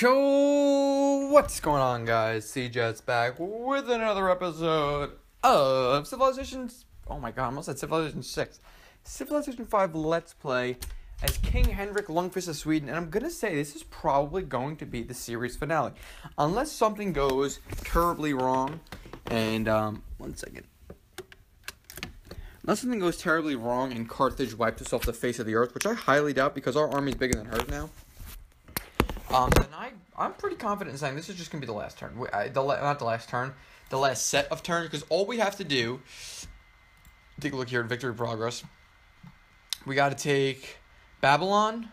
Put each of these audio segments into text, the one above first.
Yo, what's going on, guys? CJet's back with another episode of Civilization. Oh my god, I almost said Civilization 6. Civilization 5 Let's Play as King Henrik Lundqvist of Sweden, and I'm gonna say this is probably going to be the series finale. Unless something goes terribly wrong, and, um, one second. Unless something goes terribly wrong and Carthage wipes us off the face of the earth, which I highly doubt because our army's bigger than hers now. Um, I I'm pretty confident in saying this is just gonna be the last turn. We, I, the not the last turn, the last set of turns because all we have to do. Take a look here at victory progress. We got to take Babylon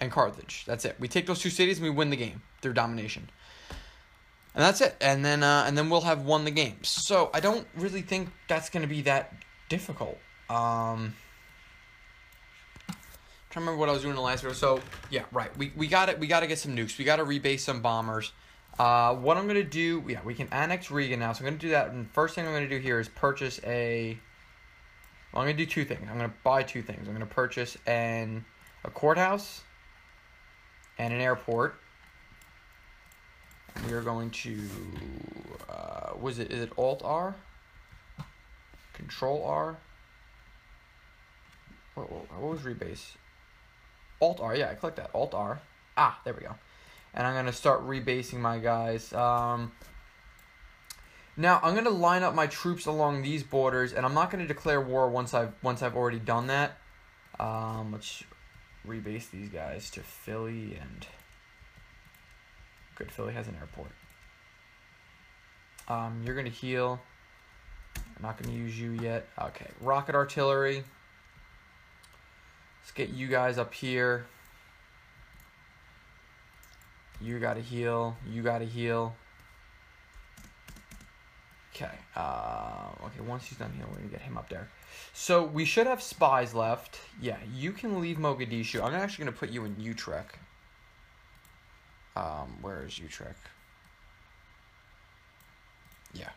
and Carthage. That's it. We take those two cities and we win the game through domination. And that's it. And then uh, and then we'll have won the game. So I don't really think that's gonna be that difficult. Um, trying to remember what I was doing in the last video. So yeah, right. We we got it. We got to get some nukes. We got to rebase some bombers. Uh, what I'm gonna do? Yeah, we can annex Regan now. So I'm gonna do that. And first thing I'm gonna do here is purchase a. Well, I'm gonna do two things. I'm gonna buy two things. I'm gonna purchase an a courthouse and an airport. We are going to. Uh, was it? Is it Alt R? Control R. What, what, what was rebase? Alt R, yeah, I clicked that. Alt R. Ah, there we go. And I'm gonna start rebasing my guys. Um, now I'm gonna line up my troops along these borders, and I'm not gonna declare war once I've once I've already done that. Um, let's rebase these guys to Philly and good. Philly has an airport. Um, you're gonna heal. I'm not gonna use you yet. Okay, rocket artillery. Let's get you guys up here. You gotta heal. You gotta heal. Okay. Uh, okay, once he's done healing, we're gonna get him up there. So we should have spies left. Yeah, you can leave Mogadishu. I'm actually gonna put you in Utrecht. Um, where is Utrecht? Yeah.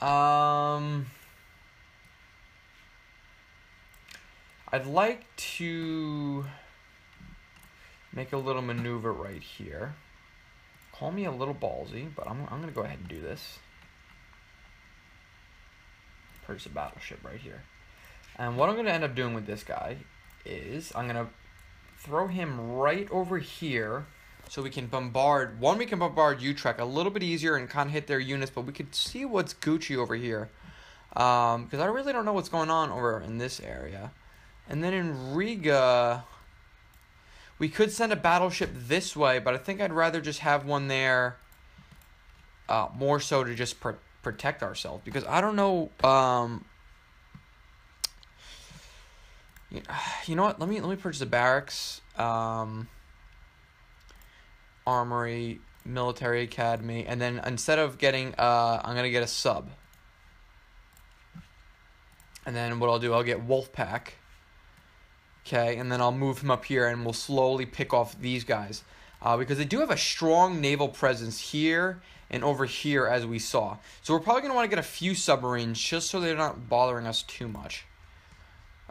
Um. I'd like to make a little maneuver right here. Call me a little ballsy, but I'm, I'm going to go ahead and do this. Purchase a battleship right here. And what I'm going to end up doing with this guy is I'm going to throw him right over here so we can bombard. One, we can bombard Utrecht a little bit easier and kind of hit their units, but we could see what's Gucci over here. Because um, I really don't know what's going on over in this area. And then in Riga, we could send a battleship this way, but I think I'd rather just have one there uh, more so to just pr- protect ourselves. Because I don't know. Um, you know what? Let me let me purchase a barracks, um, armory, military academy, and then instead of getting, uh, I'm gonna get a sub. And then what I'll do, I'll get Wolfpack. Okay, and then I'll move him up here and we'll slowly pick off these guys. Uh, because they do have a strong naval presence here and over here as we saw. So we're probably going to want to get a few submarines just so they're not bothering us too much.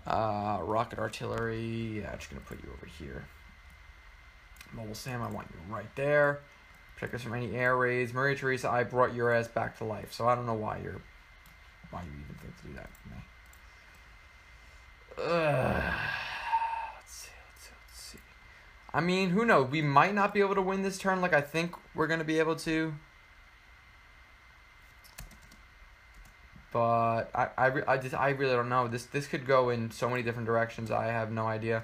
Uh, rocket artillery, yeah, I'm just going to put you over here. Mobile Sam, I want you right there. Protect us from any air raids. Maria Theresa, I brought your ass back to life. So I don't know why you're, why you even think to do that for me. Ugh. I mean, who knows? We might not be able to win this turn like I think we're going to be able to. But I, I, I, just, I really don't know. This this could go in so many different directions. I have no idea.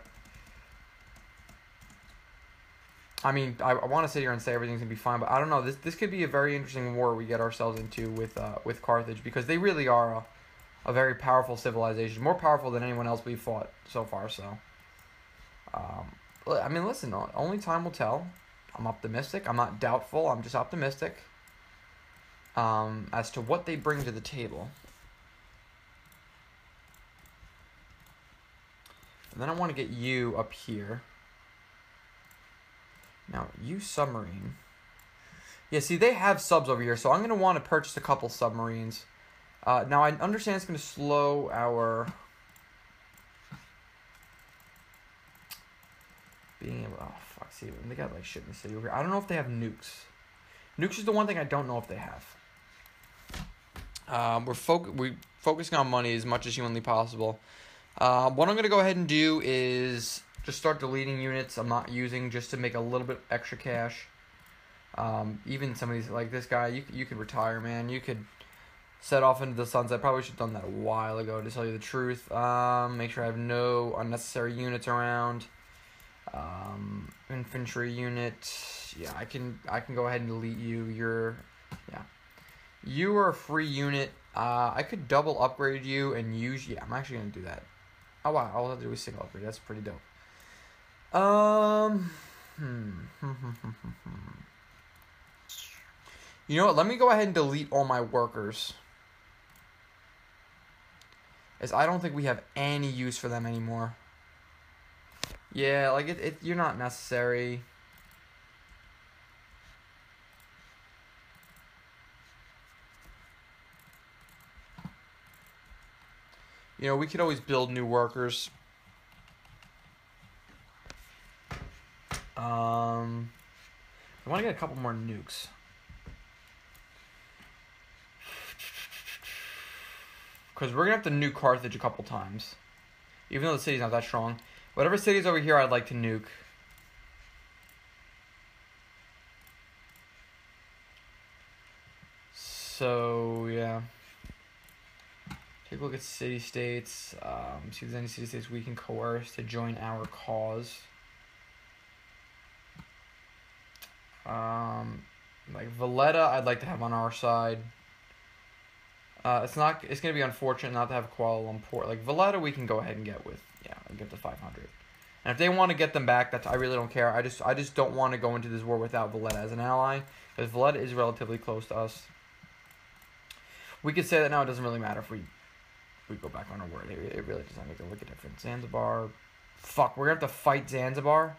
I mean, I, I want to sit here and say everything's gonna be fine, but I don't know. This this could be a very interesting war we get ourselves into with uh, with Carthage because they really are a, a very powerful civilization, more powerful than anyone else we've fought so far. So, um, I mean, listen, only time will tell. I'm optimistic. I'm not doubtful. I'm just optimistic um, as to what they bring to the table. And then I want to get you up here. Now, you submarine. Yeah, see, they have subs over here, so I'm going to want to purchase a couple submarines. Uh, now, I understand it's going to slow our See, see. They got like shit in the city over here. I don't know if they have nukes. Nukes is the one thing I don't know if they have. Um, we're foc- we focusing on money as much as humanly possible. Uh, what I'm gonna go ahead and do is just start deleting units I'm not using just to make a little bit extra cash. Um, even some of these like this guy, you you could retire, man. You could set off into the sunset. I probably should have done that a while ago to tell you the truth. Um, make sure I have no unnecessary units around. Um, infantry unit. Yeah, I can I can go ahead and delete you. You're yeah. You are a free unit. Uh, I could double upgrade you and use. Yeah, I'm actually gonna do that. Oh wow, all I have to do is single upgrade. That's pretty dope. Um, hmm. you know what? Let me go ahead and delete all my workers. As I don't think we have any use for them anymore. Yeah, like it, it you're not necessary. You know, we could always build new workers. Um, I want to get a couple more nukes. Because we're going to have to nuke Carthage a couple times. Even though the city's not that strong. Whatever city's over here, I'd like to nuke. So, yeah. Take a look at city states. Um, see if there's any city states we can coerce to join our cause. Um, like Valletta, I'd like to have on our side. Uh, it's not. It's gonna be unfortunate not to have Kuala Lumpur. Like Valletta, we can go ahead and get with. Yeah, and get to five hundred. And if they want to get them back, that's I really don't care. I just I just don't want to go into this war without Valletta as an ally, because Valletta is relatively close to us. We could say that now. It doesn't really matter if we we go back on our word. It, it really doesn't make a lick of difference. Zanzibar, fuck, we're gonna have to fight Zanzibar.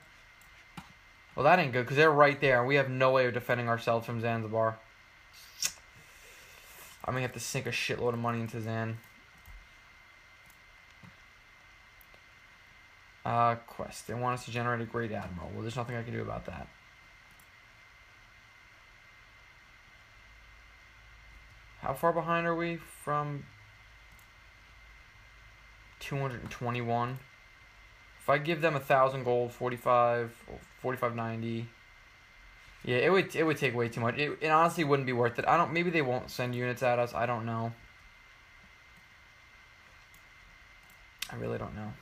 Well, that ain't good because they're right there. We have no way of defending ourselves from Zanzibar. I'm gonna have to sink a shitload of money into Zan. Uh, quest. They want us to generate a great admiral. Well, there's nothing I can do about that. How far behind are we from 221? If I give them a thousand gold, 45, 4590. Yeah, it would it would take way too much. It, it honestly wouldn't be worth it. I don't. Maybe they won't send units at us. I don't know. I really don't know.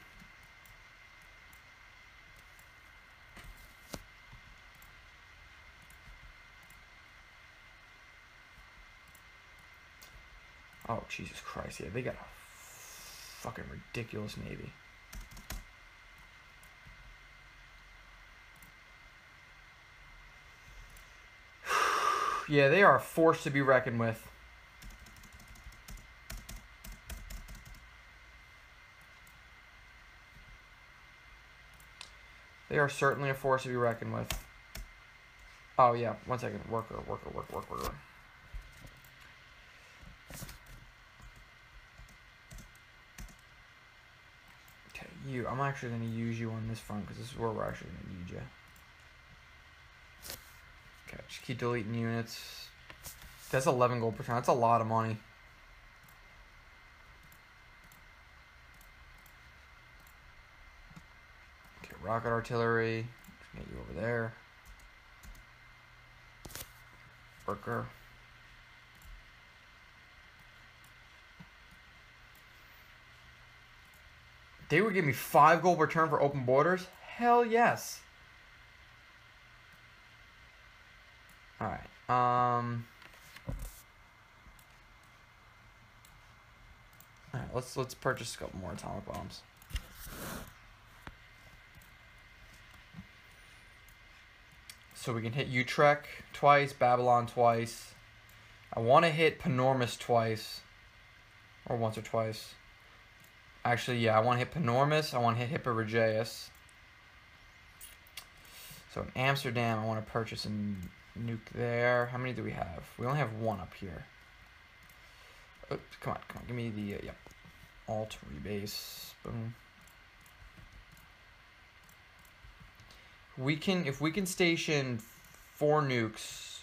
Oh Jesus Christ! Yeah, they got a fucking ridiculous navy. yeah, they are a force to be reckoned with. They are certainly a force to be reckoned with. Oh yeah, one second. Worker, worker, worker, worker, worker. Okay, you. I'm actually going to use you on this front because this is where we're actually going to need you. Okay, just keep deleting units. That's 11 gold per turn. That's a lot of money. Okay, rocket artillery. Get you over there. Worker. They would give me five gold return for open borders? Hell yes. Alright. Um Alright, let's let's purchase a couple more atomic bombs. So we can hit Utrecht twice, Babylon twice. I want to hit Panormus twice. Or once or twice. Actually, yeah, I want to hit Panormus. I want to hit Hippo Regius. So in Amsterdam, I want to purchase a nuke there. How many do we have? We only have one up here. Oh, come on, come on. Give me the, uh, yep. Alt rebase. Boom. We can if we can station four nukes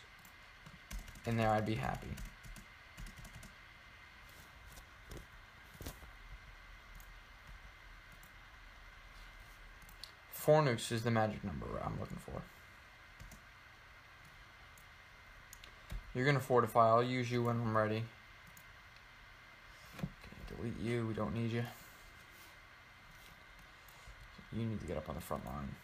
in there, I'd be happy. Four nukes is the magic number I'm looking for. You're gonna fortify. I'll use you when I'm ready. Okay, delete you. We don't need you. You need to get up on the front line.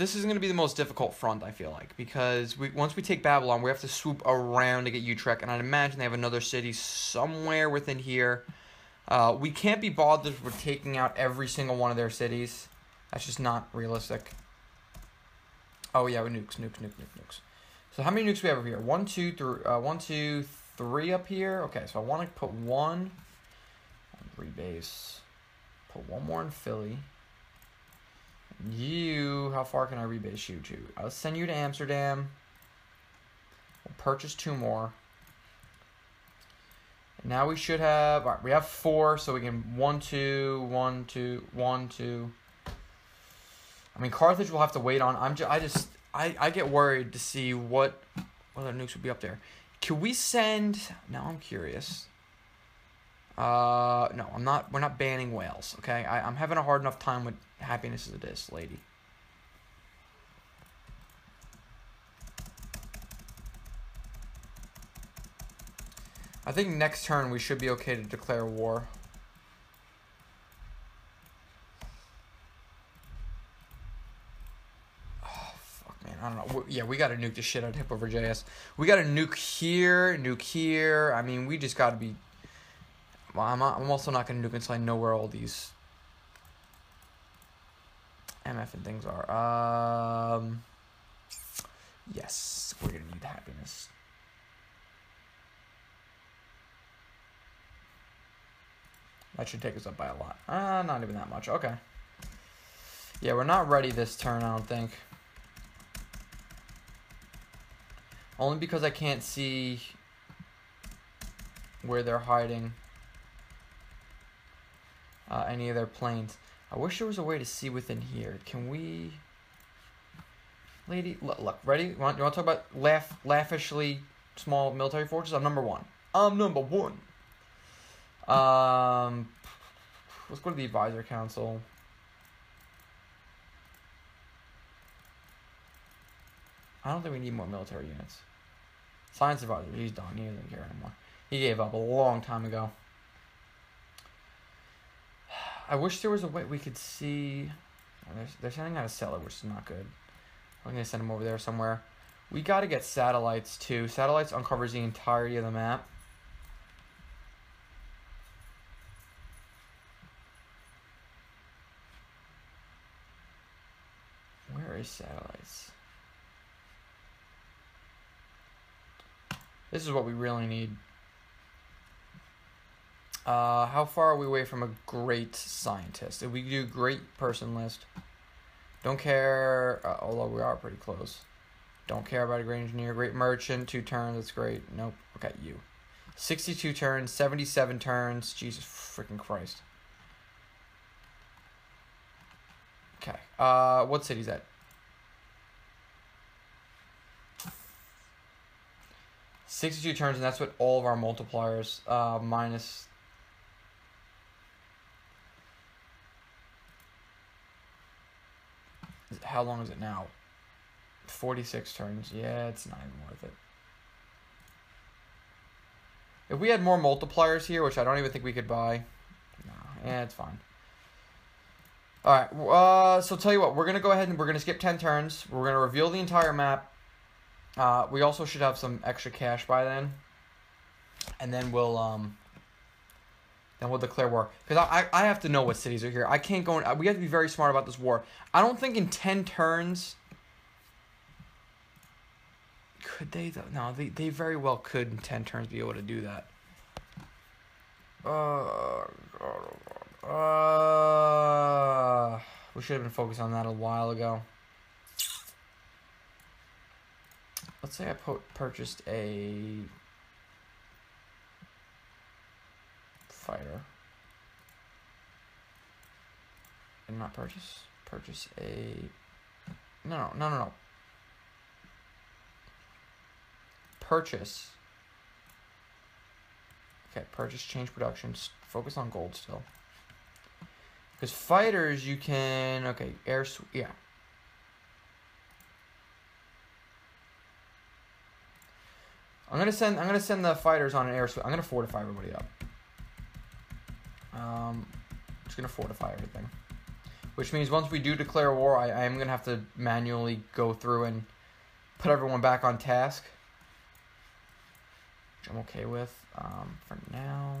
This is going to be the most difficult front, I feel like, because we once we take Babylon, we have to swoop around to get Utrecht, and I'd imagine they have another city somewhere within here. Uh, we can't be bothered with taking out every single one of their cities. That's just not realistic. Oh yeah, we nukes, nukes, nukes, nukes, nukes. So how many nukes we have over here? One, two, three, uh, one, two, three up here. Okay, so I want to put one on rebase. Put one more in Philly. You, how far can I rebase you to? I'll send you to Amsterdam. We'll purchase two more. Now we should have, all right, we have four, so we can one, two, one, two, one, two. I mean, Carthage will have to wait on. I'm just, I just, I, I get worried to see what, what other nukes would be up there. Can we send? Now I'm curious. Uh, no, I'm not. We're not banning whales, Okay, I, I'm having a hard enough time with happiness is, lady. I think next turn we should be okay to declare war. Oh, fuck, man. I don't know. Yeah, we got to nuke the shit out of Hippo Regius. We got to nuke here, nuke here. I mean, we just got to be. Well, I'm, I'm also not to nuke until I know where all these MF and things are. Um, yes, we're to need happiness. That should take us up by a lot. Uh, not even that much. Okay. Yeah, we're not ready this turn, I don't think. Only because I can't see where they're hiding uh, any of their planes. I wish there was a way to see within here. Can we... Lady, look, look ready? You want, you want to talk about laugh, laughishly small military forces? I'm number one. I'm number one. Um, let's go to the advisor council. I don't think we need more military units. Science advisor, he's done. He doesn't care anymore. He gave up a long time ago. I wish there was a way we could see. Oh, they're, they're sending out a seller, which is not good. I'm gonna send them over there somewhere. We got to get satellites too. Satellites uncovers the entirety of the map. Where is satellites? This is what we really need. Uh, how far are we away from a great scientist? If we do great person list, don't care, uh, although we are pretty close. Don't care about a great engineer, great merchant, two turns, that's great. Nope. Okay, you. 62 turns, 77 turns. Jesus freaking Christ. Okay. Uh, what city's that? Sixty-two turns, and that's what all of our multipliers uh, minus. How long is it now? Forty-six turns. Yeah, it's not even worth it. If we had more multipliers here, which I don't even think we could buy, no, yeah, it's fine. All right. Uh, so tell you what, we're gonna go ahead and we're gonna skip ten turns. We're gonna reveal the entire map. Uh, we also should have some extra cash by then, and then we'll um. Then we'll declare war because I, I I have to know what cities are here. I can't go. In, we have to be very smart about this war. I don't think in ten turns. Could they though? No, they they very well could in ten turns be able to do that. Uh, uh, we should have been focused on that a while ago. Let's say I purchased a fighter. And not purchase. Purchase a. No, no, no, no. Purchase. Okay, purchase, change production. Focus on gold still. Because fighters, you can. Okay, air. Yeah. I'm gonna send. I'm gonna send the fighters on an air. sw- I'm gonna fortify everybody up. Um, just gonna fortify everything, which means once we do declare war, I, I am gonna have to manually go through and put everyone back on task, which I'm okay with. Um, for now.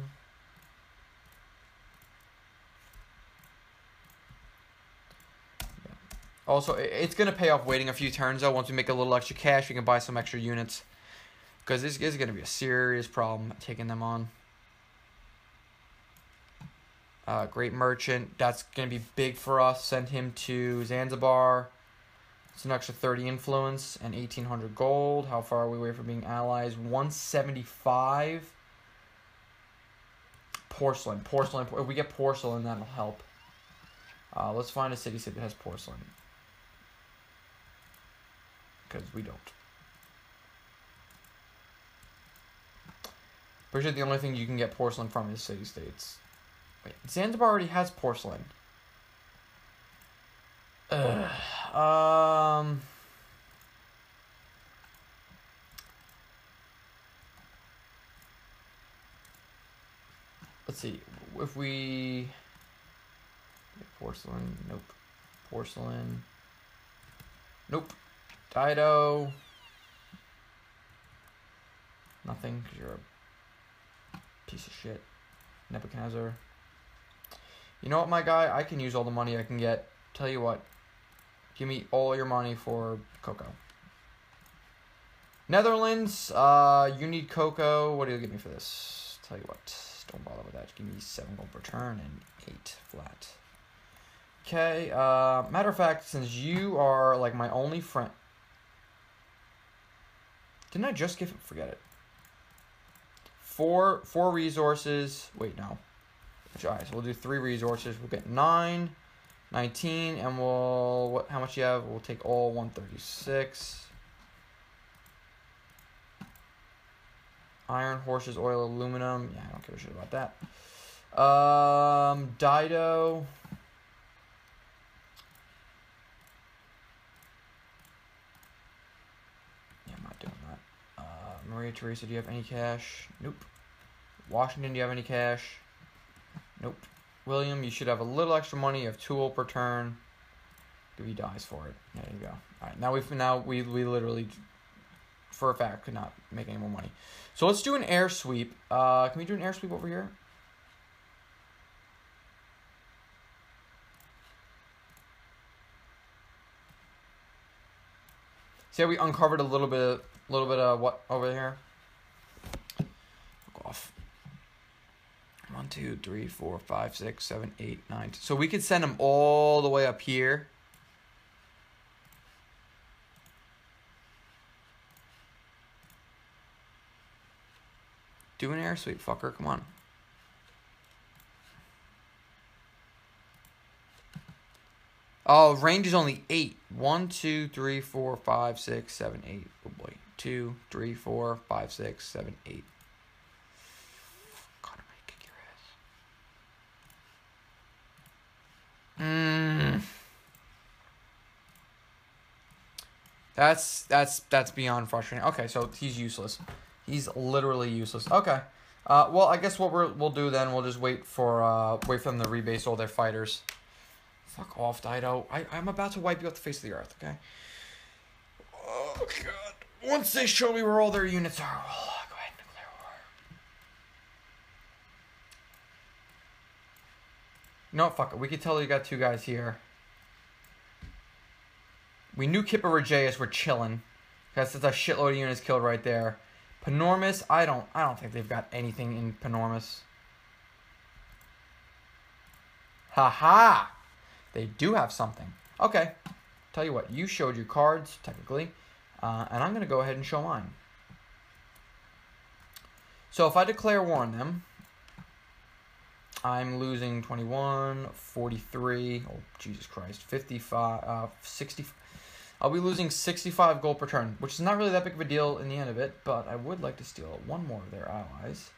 Also, it's gonna pay off waiting a few turns though. Once we make a little extra cash, we can buy some extra units. Because this is going to be a serious problem taking them on. Uh, great merchant. That's going to be big for us. Send him to Zanzibar. It's an extra 30 influence and 1800 gold. How far are we away from being allies? 175. Porcelain. Porcelain. If we get porcelain, that'll help. Uh, let's find a city state that has porcelain. Because we don't. Pretty sure the only thing you can get porcelain from is city states. Wait, Zanzibar already has porcelain. Ugh. Um. Let's see. If we. Porcelain. Nope. Porcelain. Nope. Dido. Nothing, because you're a piece of shit. Nebuchadnezzar. You know what, my guy? I can use all the money I can get. Tell you what. Give me all your money for cocoa. Netherlands, uh, you need cocoa. What do you give me for this? Tell you what. Don't bother with that. Give me seven gold per turn and eight flat. Okay, uh, matter of fact, since you are like my only friend. Didn't I just give it? Forget it. Four four resources. Wait, no. Alright, so we'll do three resources. We'll get nine, 19, and we'll what? How much you have? We'll take all one thirty six. Iron, horses, oil, aluminum. Yeah, I don't a shit about that. Um, Dido. Yeah, I'm not doing that. Uh, Maria Teresa, do you have any cash? Nope. Washington, do you have any cash? Nope. William, you should have a little extra money. You have two ult per turn. If he dies for it, there you go. All right, now we've now we we literally, for a fact, could not make any more money. So let's do an air sweep. Uh, can we do an air sweep over here? See how we uncovered a little bit, a little bit of what over here. Fuck off. One, two, three, four, five, six, seven, eight, nine. So we could send them all the way up here. Do an air sweep, fucker. Come on. Oh, range is only eight. One, two, three, four, five, six, seven, eight. Oh boy. Two, three, four, five, six, seven, eight. God, I'm gonna kick your ass. Mm. That's that's that's beyond frustrating. Okay, so he's useless. He's literally useless. Okay. Uh, well, I guess what we're, we'll do then, we'll just wait for uh, wait for them to rebase all their fighters. Fuck off, Dido. I, I'm about to wipe you off the face of the earth, okay? Oh, God. Once they show me where all their units are, we'll uh, go ahead and declare war. No, fuck it. We could tell you got two guys here. We knew Hippo Regius were chilling. Because that's a shitload of units killed right there. Panormus, I don't I don't think they've got anything in Panormus. Haha! They do have something. Okay. Tell you what, you showed your cards, technically. Uh, and I'm going to go ahead and show mine. So if I declare war on them, I'm losing 21, 43, oh Jesus Christ, 55, uh, 60. I'll be losing 65 gold per turn, which is not really that big of a deal in the end of it, but I would like to steal one more of their allies.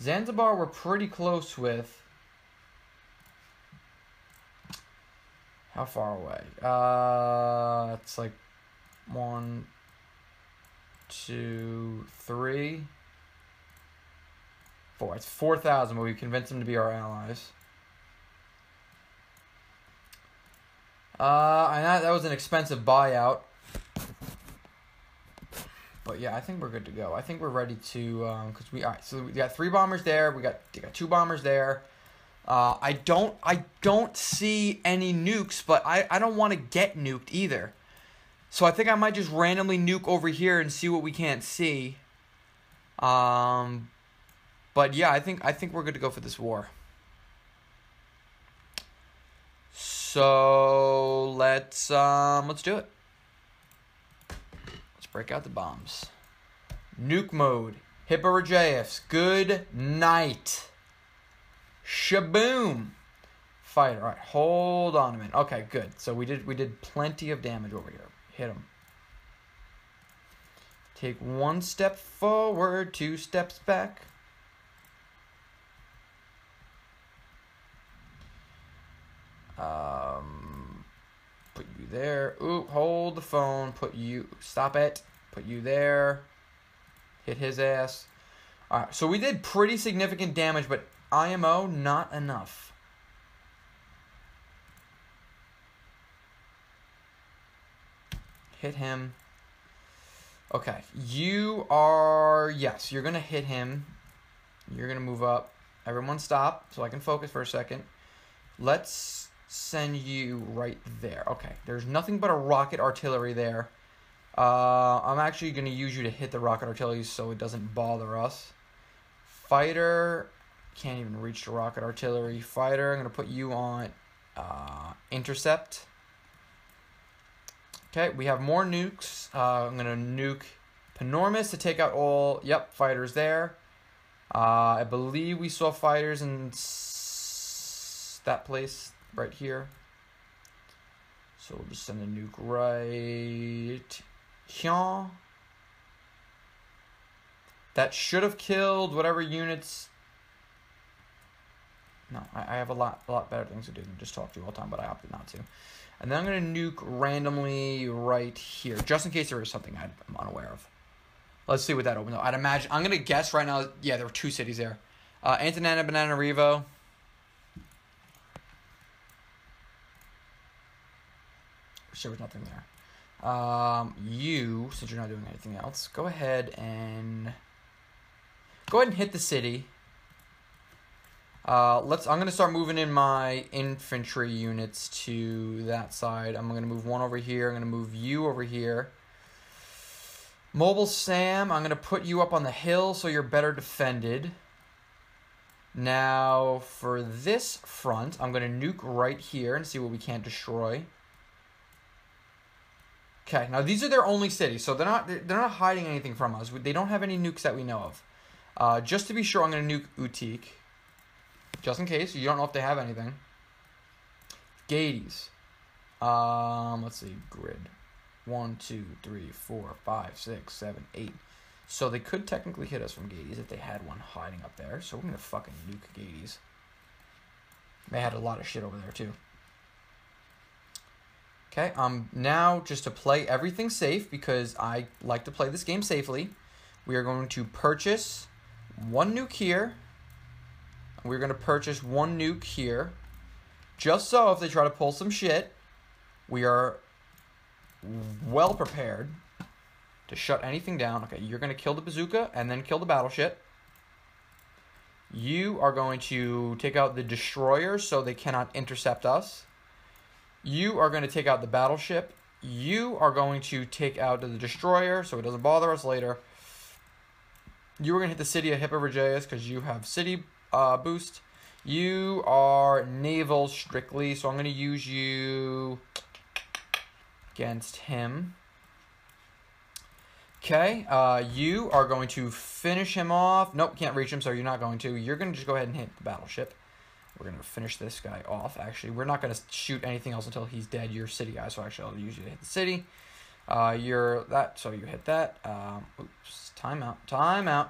Zanzibar we're pretty close with. How far away? Uh, it's like one, two, three, four. It's 4,000, but we convinced them to be our allies. Uh, that, that was an expensive buyout. But yeah, I think we're good to go. I think we're ready to, because um, we, all right, so we got three bombers there. We got, we got two bombers there. Uh, I don't I don't see any nukes, but I, I don't want to get nuked either. So I think I might just randomly nuke over here and see what we can't see. Um, but yeah, I think I think we're good to go for this war. So let's um let's do it. Let's break out the bombs. Nuke mode. Hippo Regius. Good night. Shaboom! Fight. All right, hold on a minute. Okay, good. So we did we did plenty of damage over here. Hit him. Take one step forward, two steps back. Um, put you there. Ooh, hold the phone. Put you. Stop it. Put you there. Hit his ass. All right, so we did pretty significant damage, but IMO, not enough. Hit him. Okay, you are, yes, you're going to hit him. You're going to move up. Everyone stop so I can focus for a second. Let's send you right there. Okay, there's nothing but a rocket artillery there. Uh, I'm actually going to use you to hit the rocket artillery so it doesn't bother us. Fighter, can't even reach the rocket artillery fighter. I'm going to put you on uh, intercept. Okay, we have more nukes. Uh, I'm going to nuke Panormus to take out all, yep, fighters there. Uh, I believe we saw fighters in that place right here. So we'll just send a nuke right here. That should have killed whatever units no, I, I have a lot, a lot better things to do than just talk to you all the time, but I opted not to. And then I'm going to nuke randomly right here, just in case there is something I'm unaware of. Let's see what that opens up. I'd imagine, I'm going to guess right now, yeah, there were two cities there. Uh, Antananarivo. There was nothing there. Um, you, since you're not doing anything else, go ahead and go ahead and hit the city. Uh, let's. I'm gonna start moving in my infantry units to that side. I'm gonna move one over here. I'm gonna move you over here. Mobile Sam, I'm gonna put you up on the hill so you're better defended. Now for this front, I'm gonna nuke right here and see what we can't destroy. Okay, now these are their only cities, so they're not they're not hiding anything from us. They don't have any nukes that we know of. Uh, just to be sure, I'm gonna nuke Utique just in case. You don't know if they have anything. Gades. Um, let's see, grid. One, two, three, four, five, six, seven, eight. So they could technically hit us from Gades if they had one hiding up there. So we're gonna fucking nuke Gades. They had a lot of shit over there too. Okay, um, now just to play everything safe because I like to play this game safely, we are going to purchase one nuke here we're going to purchase one nuke here. Just so if they try to pull some shit, we are well prepared to shut anything down. Okay, you're going to kill the bazooka and then kill the battleship. You are going to take out the destroyer so they cannot intercept us. You are going to take out the battleship. You are going to take out the destroyer so it doesn't bother us later. You are going to hit the city of Hippo Regius because you have city uh, boost. You are naval strictly, so I'm going to use you against him. Okay, uh, you are going to finish him off. Nope, can't reach him, so you're not going to. You're going to just go ahead and hit the battleship. We're going to finish this guy off, actually. We're not going to shoot anything else until he's dead. You're city guy, so actually I'll use you to hit the city. Uh, you're that, so you hit that. Um, oops, timeout, timeout.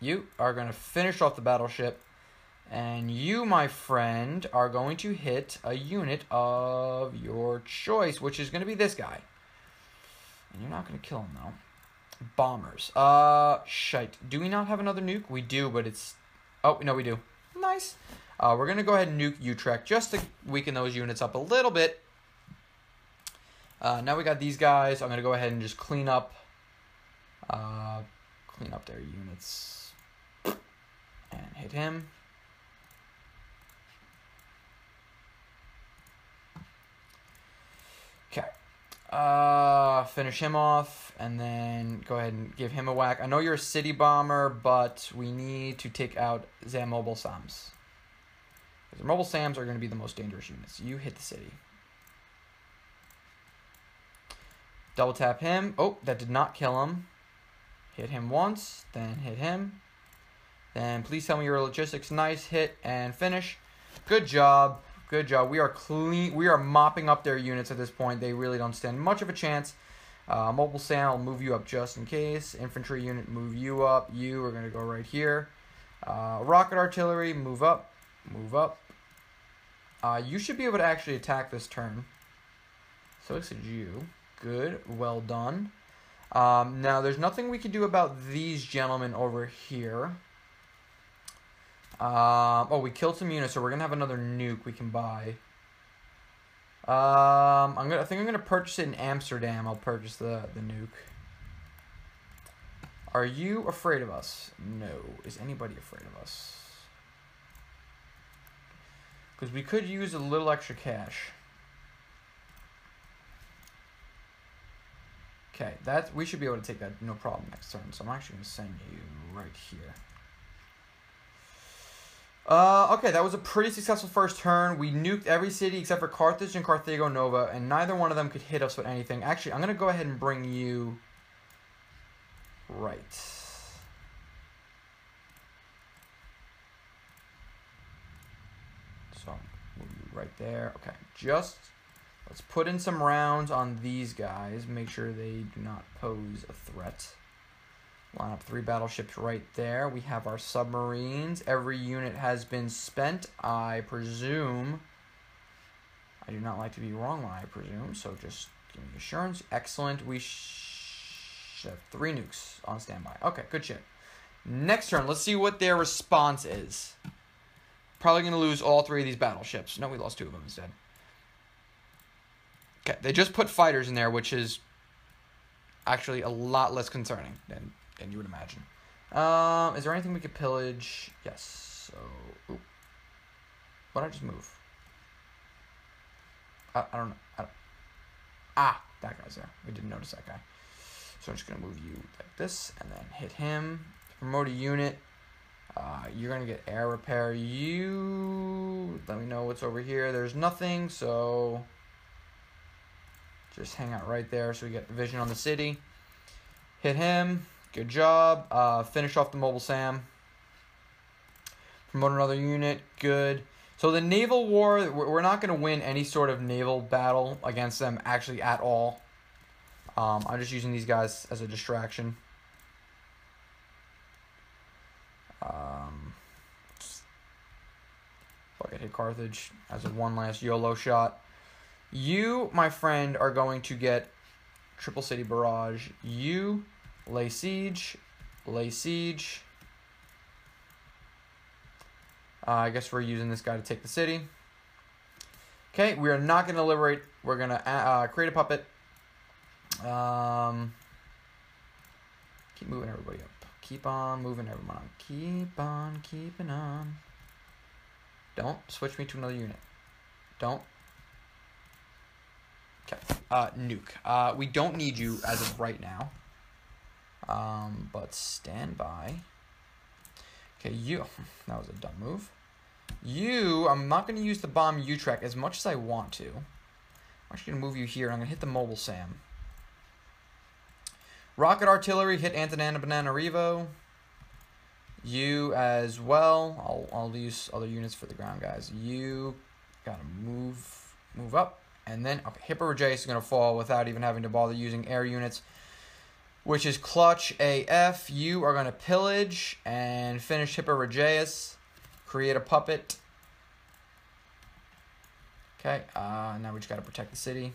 You are going to finish off the battleship. And you, my friend, are going to hit a unit of your choice, which is going to be this guy. And you're not going to kill him, though. Bombers. Uh, shite. Do we not have another nuke? We do, but it's... Oh, no, we do. Nice. Uh, we're going to go ahead and nuke Utrecht just to weaken those units up a little bit. Uh, now we got these guys. I'm going to go ahead and just clean up... Uh, clean up their units. And hit him. Okay. Uh, finish him off, and then go ahead and give him a whack. I know you're a city bomber, but we need to take out their mobile SAMs. The mobile SAMs are going to be the most dangerous units. You hit the city. Double tap him. Oh, that did not kill him. Hit him once, then hit him. Then please tell me your logistics. Nice hit and finish. Good job. Good job. We are clean. We are mopping up their units at this point. They really don't stand much of a chance. Uh, mobile SAM will move you up just in case. Infantry unit move you up. You are going to go right here. Uh, rocket artillery move up. Move up. Uh, you should be able to actually attack this turn. So it's a you. Good. Well done. Um, now, there's nothing we can do about these gentlemen over here. Um, oh, we killed some units, so we're gonna have another nuke we can buy. Um, I'm gonna. I think I'm gonna purchase it in Amsterdam. I'll purchase the the nuke. Are you afraid of us? No. Is anybody afraid of us? Because we could use a little extra cash. Okay, that we should be able to take that no problem next turn. So I'm actually gonna send you right here. Uh, okay, that was a pretty successful first turn. We nuked every city except for Carthage and Carthago Nova, and neither one of them could hit us with anything. Actually, I'm going to go ahead and bring you right. So, right there. Okay, just let's put in some rounds on these guys. Make sure they do not pose a threat. Line up three battleships right there. We have our submarines. Every unit has been spent, I presume. I do not like to be wrong I presume, so just give me assurance. Excellent. We should have three nukes on standby. Okay, good shit. Next turn, let's see what their response is. Probably going to lose all three of these battleships. No, we lost two of them instead. Okay, they just put fighters in there, which is actually a lot less concerning than than you would imagine. Um, is there anything we could pillage? Yes. So, ooh. Why did I just move? I, I don't know. I don't, ah, that guy's there. We didn't notice that guy. So I'm just gonna move you like this, and then hit him. Promote a unit. Uh, you're gonna get air repair. You let me know what's over here. There's nothing, so just hang out right there so we get vision on the city. Hit him. Good job. Uh, finish off the mobile SAM. Promote another unit. Good. So the naval war, we're not going to win any sort of naval battle against them actually at all. Um, I'm just using these guys as a distraction. Um, fuck it, hit Carthage as a one last YOLO shot. You, my friend, are going to get triple city barrage. You Lay siege. Lay siege. Uh, I guess we're using this guy to take the city. Okay, we are not going to liberate. We're going to uh, create a puppet. Um, keep moving everybody up. Keep on moving everyone on. Keep on keeping on. Don't switch me to another unit. Don't. Okay. Uh, nuke. Uh, we don't need you as of right now. Um, but stand by. Okay, you. That was a dumb move. You, I'm not going to use the bomb Utrecht as much as I want to. I'm actually going to move you here. I'm going to hit the mobile SAM. Rocket artillery hit Antananarivo. You as well. I'll I'll use other units for the ground guys. You gotta move move up. And then okay, Hipper is gonna fall without even having to bother using air units. Which is clutch AF. You are gonna pillage and finish Hippo Regius. Create a puppet. Okay, uh, now we just gotta protect the city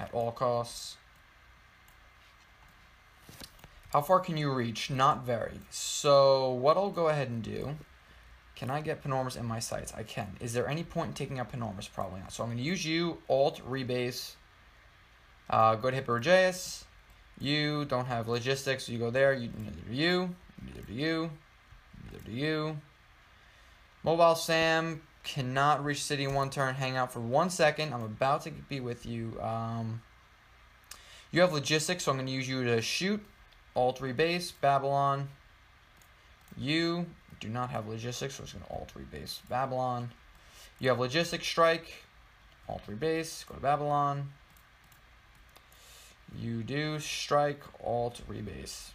at all costs. How far can you reach? Not very. So what I'll go ahead and do, can I get Panormus in my sights? I can. Is there any point in taking out Panormus? Probably not. So I'm going to use you, Alt, Rebase, uh, go to Hippo Regius. You don't have logistics, so you go there. You, neither do you, neither do you, neither do you. Mobile Sam cannot reach city one turn. Hang out for one second. I'm about to be with you. Um, you have logistics, so I'm going to use you to shoot. All three rebase, Babylon. You do not have logistics, so it's going to all three rebase Babylon. You have logistics strike, all three rebase, go to Babylon. You do strike, alt rebase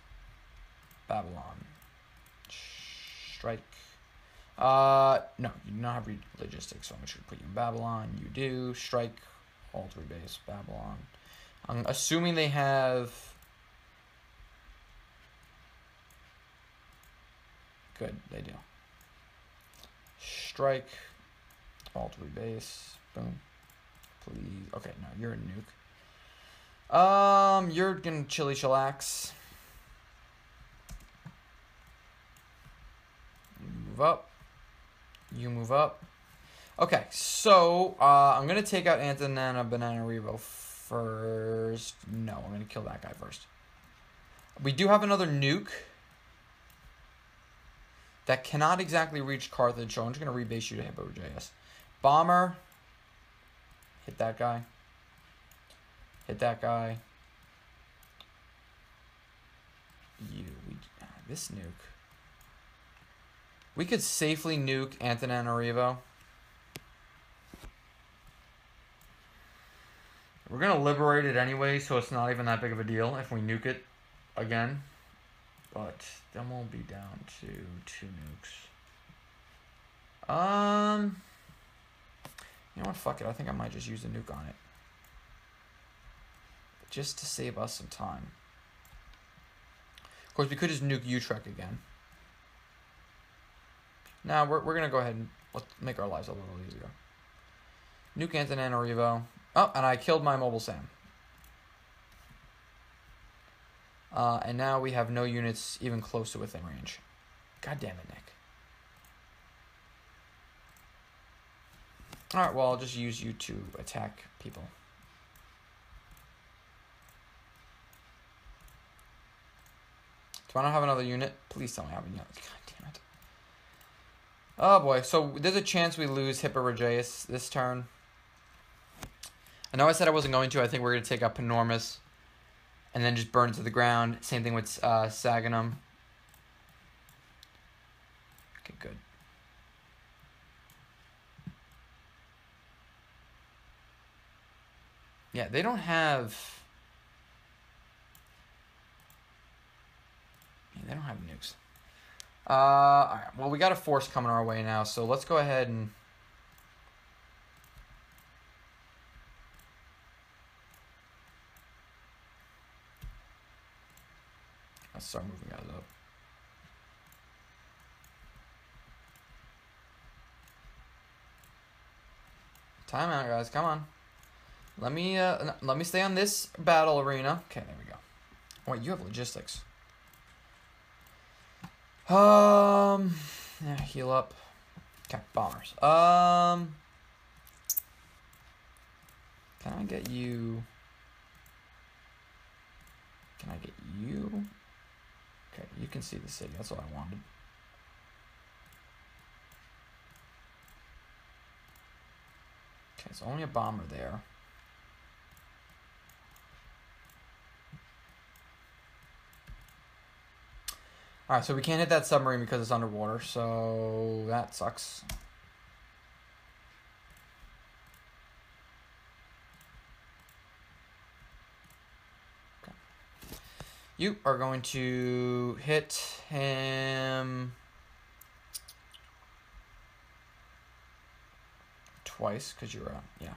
Babylon. Strike. Uh, no, you do not have logistics, so I'm just going to put you in Babylon. You do strike, alt rebase Babylon. I'm assuming they have Good, they do. Strike, alt rebase, boom. Please, okay, no, you're a nuke. Um, you're gonna chili chillax. move up. You move up. Okay, so uh, I'm gonna take out Antanana Banana Revo first. No, I'm gonna kill that guy first. We do have another nuke that cannot exactly reach Carthage, so I'm just to rebase you to Hippo Regius. Bomber, hit that guy. Hit that guy. You, we, ah, this nuke. We could safely nuke Antananarivo. We're going to liberate it anyway, so it's not even that big of a deal if we nuke it again. But then we'll be down to two nukes. Um, you know what? Fuck it. I think I might just use a nuke on it. Just to save us some time. Of course, we could just nuke Utrecht again. Now, we're, we're going to go ahead and let's make our lives a little easier. Nuke Antananarivo. Oh, and I killed my mobile Sam. Uh, and now we have no units even close to within range. God damn it, Nick. Alright, well, I'll just use you to attack people. Do I not have another unit? Please tell me I have a unit. God damn it. Oh boy, so there's a chance we lose Hippo this turn. I know I said I wasn't going to. I think we're going to take up Panormus and then just burn it to the ground. Same thing with uh, Saganum. Okay, good. Yeah, they don't have... they don't have nukes. Uh, alright, well, we got a force coming our way now, so let's go ahead and... Let's start moving guys up. Time out, guys. Come on. Let me uh, let me stay on this battle arena. Okay, there we go. Wait, you have logistics. Um, yeah, heal up. Okay, bombers. Um, can I get you? Can I get you? Okay, you can see the city. That's what I wanted. Okay, it's only a bomber there. Alright, so we can't hit that submarine because it's underwater, so that sucks. You are going to hit him twice because you're uh, yeah.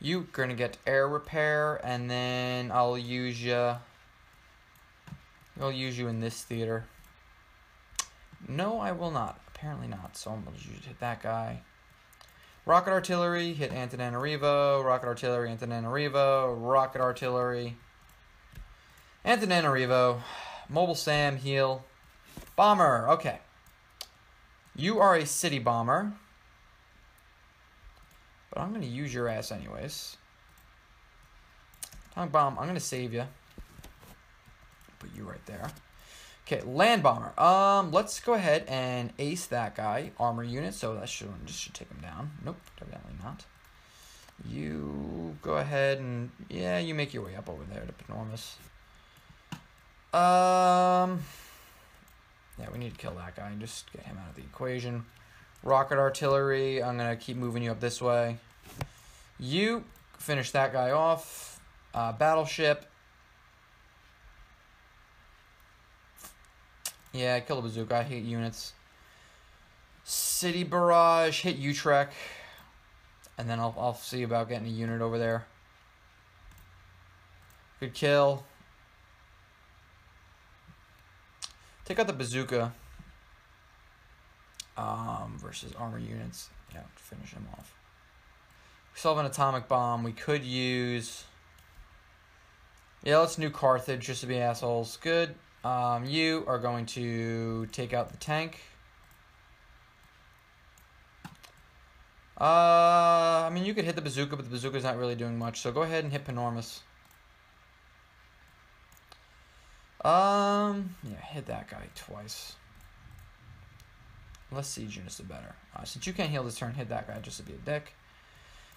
You're gonna get air repair, and then I'll use you. I'll use you in this theater. No, I will not. Apparently not. So I'm gonna use hit that guy. Rocket artillery, hit Antananarivo. Rocket artillery, Antananarivo. Rocket artillery. Antananarivo. Mobile Sam, heal. Bomber, okay. You are a city bomber. But I'm going to use your ass anyways. Atomic bomb, I'm going to save you. Put you right there. Okay, land bomber. Um, let's go ahead and ace that guy. Armor unit, so that should just should take him down. Nope, definitely not. You go ahead and yeah, you make your way up over there to Panormus. Um, yeah, we need to kill that guy and just get him out of the equation. Rocket artillery. I'm gonna keep moving you up this way. You finish that guy off. Uh, battleship. Yeah, kill the bazooka. I hate units. City barrage. Hit Utrecht. And then I'll, I'll see about getting a unit over there. Good kill. Take out the bazooka um, versus armor units. Yeah, finish him off. We still have an atomic bomb. We could use. Yeah, let's new Carthage just to be assholes. Good. Um, you are going to take out the tank. Uh, I mean, you could hit the bazooka, but the bazooka's not really doing much. So go ahead and hit Panormus. Um, yeah, hit that guy twice. Let's see, Junus the better. Uh, since you can't heal this turn, hit that guy just to be a dick.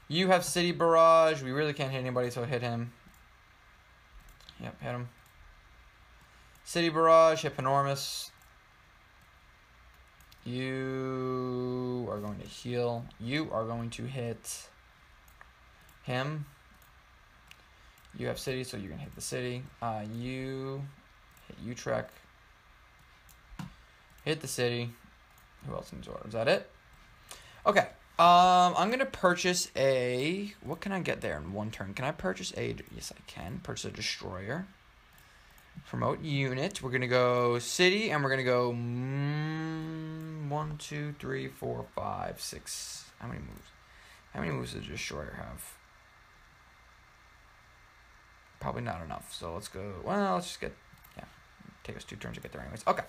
You have City Barrage. We really can't hit anybody, so hit him. Yep, hit him. City Barrage, hit You are going to heal. You are going to hit him. You have City, so you can hit the City. Uh, you hit Utrecht. Hit the City. Who else needs order? Is that it? Okay. Um, I'm gonna purchase a. What can I get there in one turn? Can I purchase a? Yes, I can purchase a destroyer. Promote unit. We're gonna go city, and we're gonna go mm, one, two, three, four, five, six. How many moves? How many moves does destroyer have? Probably not enough. So let's go. Well, let's just get. Yeah, take us two turns to get there, anyways. Okay.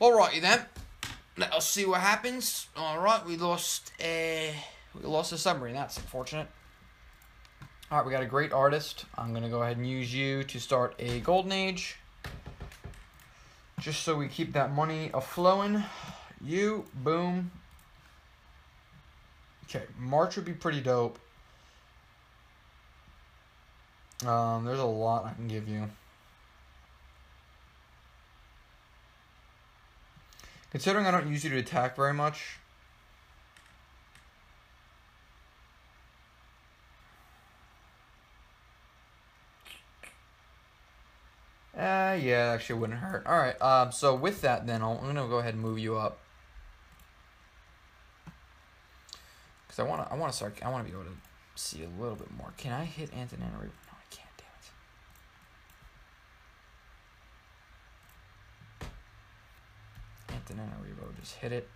Alrighty then. Let us see what happens. Alright, we lost a we lost a submarine. That's unfortunate. Alright, we got a great artist. I'm gonna go ahead and use you to start a golden age. Just so we keep that money a flowing. You, boom. Okay, March would be pretty dope. Um, there's a lot I can give you. Considering I don't use you to attack very much. Uh, yeah, actually wouldn't hurt. All right, um, so with that, then i am gonna go ahead and move you up because I wanna, I wanna start, I wanna be able to see a little bit more. Can I hit Antananarivo? Antananarivo. Just hit it.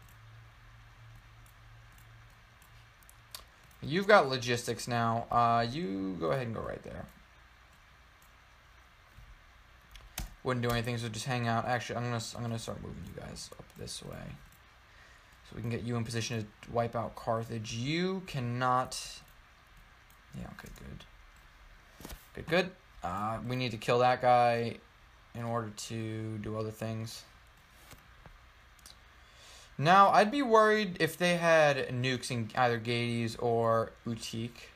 You've got logistics now. Uh, you go ahead and go right there. Wouldn't do anything, so just hang out. Actually, I'm gonna I'm gonna start moving you guys up this way, so we can get you in position to wipe out Carthage. You cannot. Yeah. Okay. Good. Good. Good. Uh, we need to kill that guy in order to do other things. Now, I'd be worried if they had nukes in either Gades or Utique.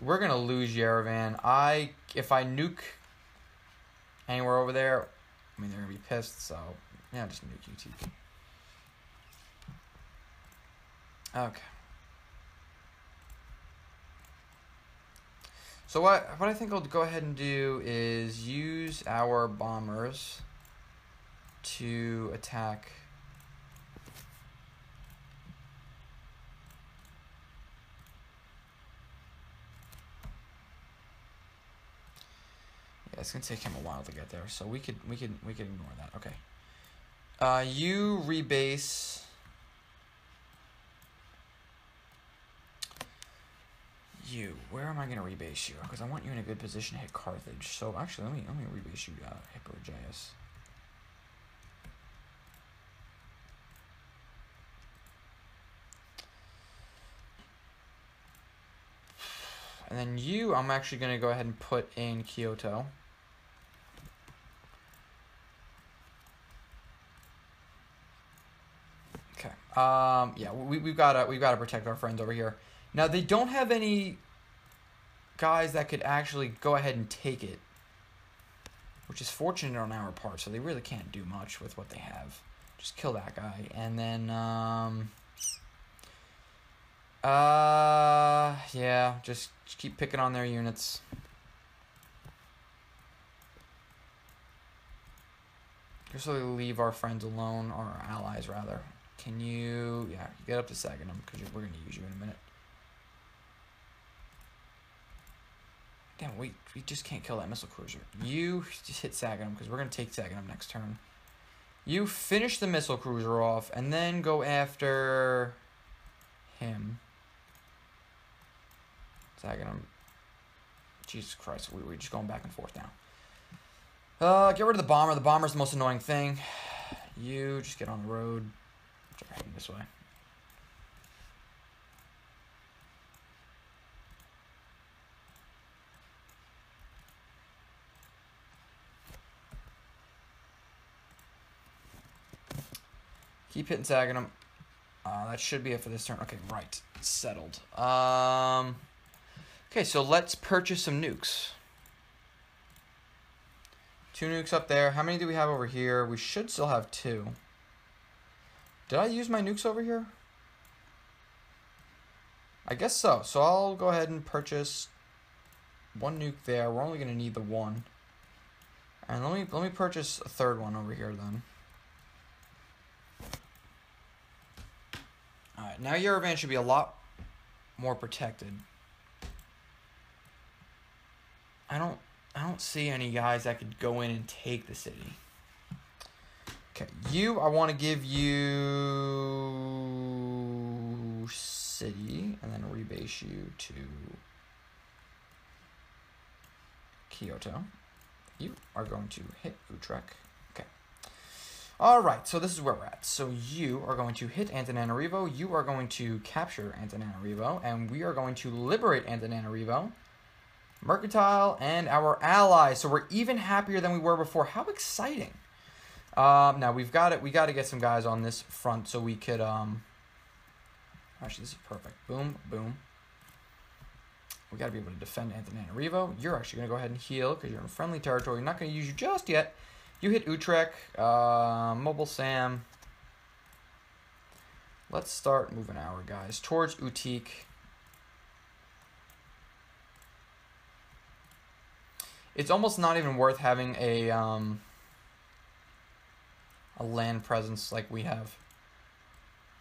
We're gonna lose Yerevan. I if I nuke anywhere over there, I mean they're gonna be pissed. So yeah, just nuke Utique. Okay. So what what I think I'll go ahead and do is use our bombers to attack it's gonna take him a while to get there, so we could we could we could ignore that. Okay. Uh, you rebase. You, where am I gonna rebase you? Because I want you in a good position to hit Carthage. So actually, let me let me rebase you, uh, Hippo Regius. And then you, I'm actually gonna go ahead and put in Kyoto. Okay. Um. Yeah. We we've gotta we've gotta protect our friends over here. Now they don't have any guys that could actually go ahead and take it, which is fortunate on our part. So they really can't do much with what they have. Just kill that guy, and then um. Uh. Yeah. Just, keep picking on their units. Just so leave our friends alone, or our allies rather. Can you, yeah, get up to Saganum because we're going to use you in a minute. Damn, we, we just can't kill that missile cruiser. You just hit Saganum because we're going to take Saganum next turn. You finish the missile cruiser off and then go after him. Saganum. Jesus Christ, we, we're just going back and forth now. Uh, get rid of the bomber. The bomber's the most annoying thing. You just get on the road. This way. Keep hitting tagging them. Uh, that should be it for this turn. Okay, right. Settled. Um, okay, so let's purchase some nukes. Two nukes up there. How many do we have over here? We should still have two. Did I use my nukes over here? I guess so. So I'll go ahead and purchase one nuke there. We're only going to need the one. And let me let me purchase a third one over here then. Alright, now Yerevan should be a lot more protected. I don't I don't see any guys that could go in and take the city. Okay, you, I want to give you city and then rebase you to Kyoto. You are going to hit Utrecht. Okay. All right, so this is where we're at. So you are going to hit Antananarivo. You are going to capture Antananarivo, and we are going to liberate Antananarivo. Mercantile and our allies. So we're even happier than we were before. How exciting! Um, now we've got it. We got to get some guys on this front so we could. Um, actually, this is perfect. Boom, boom. We got to be able to defend Antananarivo. You're actually going to go ahead and heal because you're in friendly territory. We're not going to use you just yet. You hit Utrecht. Uh, Mobile Sam. Let's start moving our guys towards Utique. It's almost not even worth having a um, a land presence like we have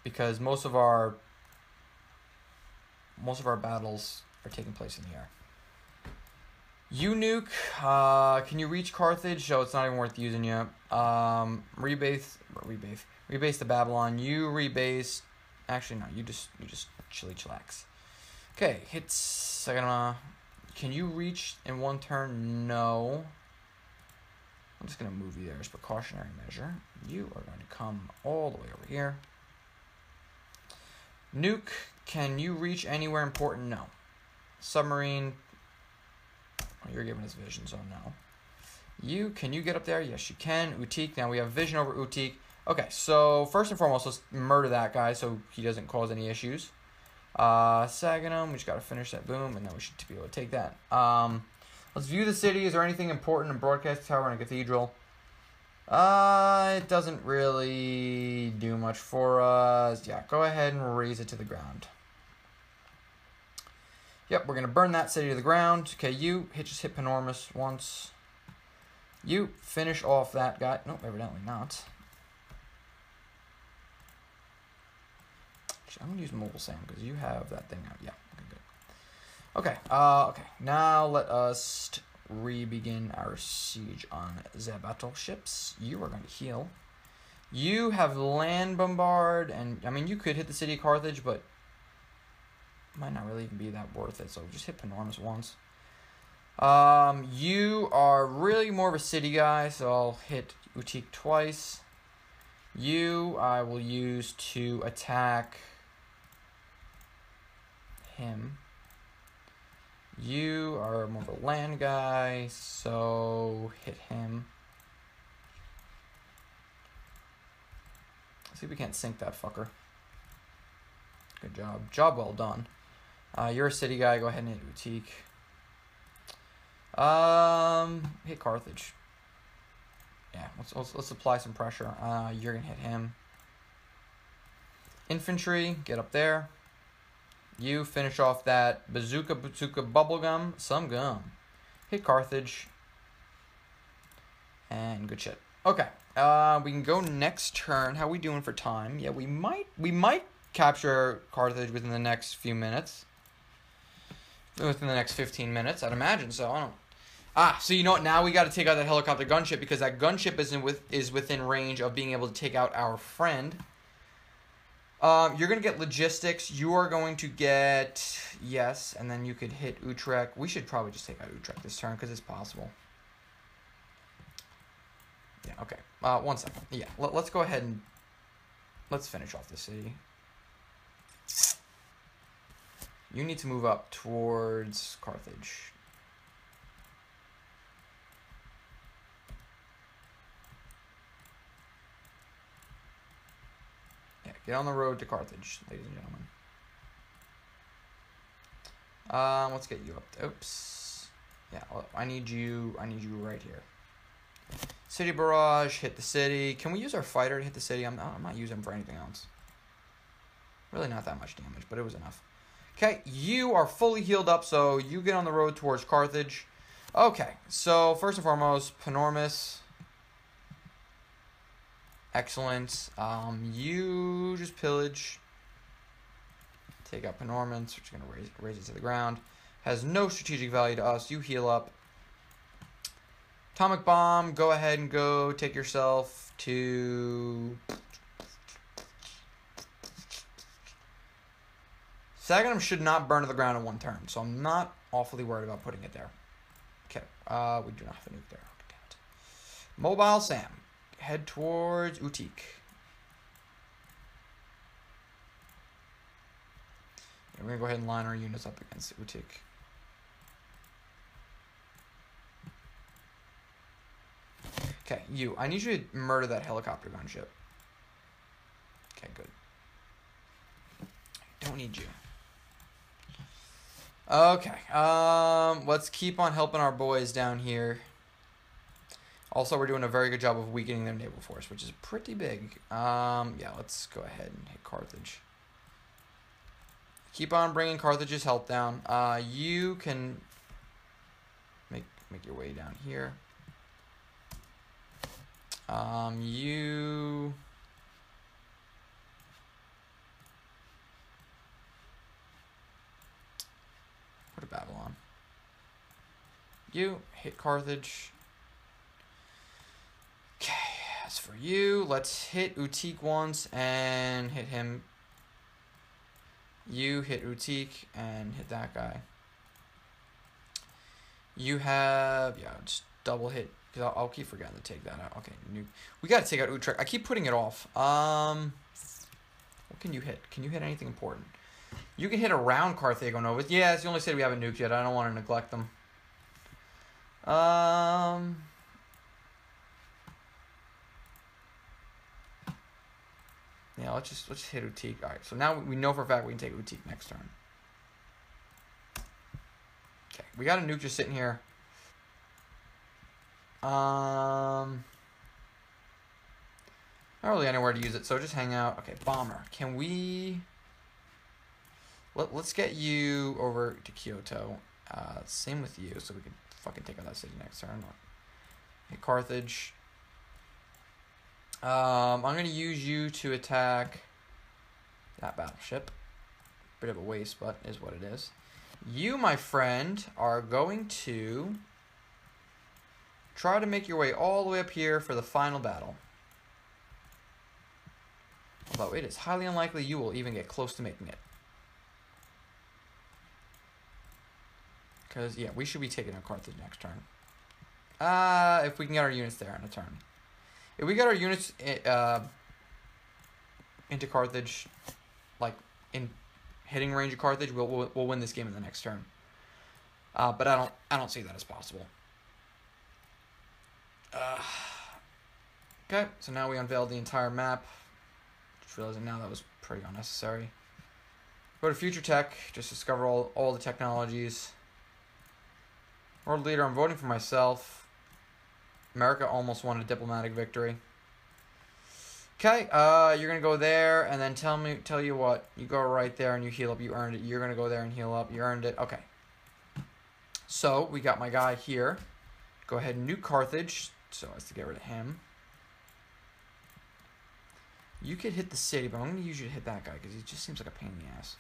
because most of our most of our battles are taking place in the air. You nuke, uh, can you reach Carthage? So it's not even worth using yet. Um, rebase, rebase, rebase the Babylon. You rebase. Actually, no. You just you just chilly chillax. Okay, hits. Second, uh, can you reach in one turn? No. I'm just going to move you there as precautionary measure. You are going to come all the way over here. Nuke, can you reach anywhere important? No. Submarine, well, you're giving us vision, so no. You, can you get up there? Yes, you can. Utique, now we have vision over Utique. Okay, so first and foremost, let's murder that guy so he doesn't cause any issues. Uh, Saganum, we just got to finish that boom, and then we should be able to take that. Um, Let's view the city. Is there anything important in broadcast tower and cathedral? Uh, it doesn't really do much for us. Yeah, go ahead and raise it to the ground. Yep, we're gonna burn that city to the ground. Okay, you hit just hit Panormus once. You finish off that guy. Nope, evidently not. Actually, I'm gonna use mobile Sam because you have that thing out. Yeah, okay, uh, okay. Now let us re-begin our siege on the battleships. You are going to heal. You have land bombard, and I mean you could hit the city of Carthage, but might not really even be that worth it. So just hit Panormus once. Um, you are really more of a city guy, so I'll hit Utique twice. You I will use to attack him. You are more of a land guy, so hit him. see if we can't sink that fucker. Good job. Job well done. Uh, you're a city guy. Go ahead and hit Utique. Um, hit Carthage. Yeah, let's let's, let's apply some pressure. Uh, you're gonna hit him. Infantry, get up there. You finish off that bazooka, bazooka, bubblegum, some gum. Hit Carthage. And good shit. Okay. Uh, we can go next turn. How we doing for time? Yeah, we might we might capture Carthage within the next few minutes. Within the next fifteen minutes, I'd imagine so. I don't. Ah, so you know what? Now we got to take out that helicopter gunship because that gunship is in with is within range of being able to take out our friend. Um, you're gonna get logistics. You are going to get yes, and then you could hit Utrecht. We should probably just take out Utrecht this turn because it's possible. Yeah. Okay. Uh, one second. Yeah. Let, let's go ahead and let's finish off the city. You need to move up towards Carthage. Get on the road to Carthage, ladies and gentlemen. Um, let's get you up. Oops. Yeah, I need you. I need you right here. City barrage, hit the city. Can we use our fighter to hit the city? I'm not, I'm not using for anything else. Really not that much damage, but it was enough. Okay, you are fully healed up, so you get on the road towards Carthage. Okay, so first and foremost, Panormus. Excellent. Um, you just pillage. Take out Panormus, which is going to raise, raise it to the ground. Has no strategic value to us. You heal up. Atomic Bomb, go ahead and go take yourself to... Saganum should not burn to the ground in one turn, so I'm not awfully worried about putting it there. Okay, uh, we do not have a nuke there. Mobile Sam, head towards Utique. we're going to go ahead and line our units up against Utique. Okay, you. I need you to murder that helicopter gunship. Okay, good. Don't need you. Okay, um, let's keep on helping our boys down here. Also, we're doing a very good job of weakening their naval force, which is pretty big. Um, yeah, let's go ahead and hit Carthage. Keep on bringing Carthage's health down. Uh, you can make make your way down here. Um, you... Put a Babylon. You hit Carthage. Okay, as for you, let's hit Utique once and hit him. You hit Utique and hit that guy. You have, yeah, just double hit because I'll, I'll, keep forgetting to take that out. Okay, new. We got to take out Utrecht. I keep putting it off. Um, what can you hit? Can you hit anything important? You can hit around Carthago Nova. Yeah, it's the only city we haven't nuked yet. I don't want to neglect them. Um. Yeah, let's just let's just hit Utique. All right, so now we know for a fact we can take Utique next turn. Okay, we got a nuke just sitting here. Um, not really anywhere to use it, so just hang out. Okay, bomber. Can we? Let, let's get you over to Kyoto. Uh, same with you, so we can fucking take out that city next turn. Okay, Carthage. Um, I'm gonna use you to attack that battleship. Bit of a waste, but is what it is. You, my friend, are going to try to make your way all the way up here for the final battle. Although it is highly unlikely you will even get close to making it. Because, yeah, we should be taking on Carthage next turn. Uh, if we can get our units there in a turn. If we get our units uh, into Carthage, like, in hitting range of Carthage, we'll, we'll, we'll win this game in the next turn. Uh, but I don't I don't see that as possible. Uh, okay, so now we unveiled the entire map. Just realizing now that was pretty unnecessary. Go to Future Tech, just discover all, all the technologies. World leader, I'm voting for myself. America almost won a diplomatic victory. Okay, uh, you're gonna go there, and then tell me, tell you what, you go right there and you heal up. You earned it. You're gonna go there and heal up. You earned it. Okay. So we got my guy here. Go ahead and nuke Carthage, so as to get rid of him. You could hit the city, but I'm gonna use you to hit that guy because he just seems like a pain in the ass.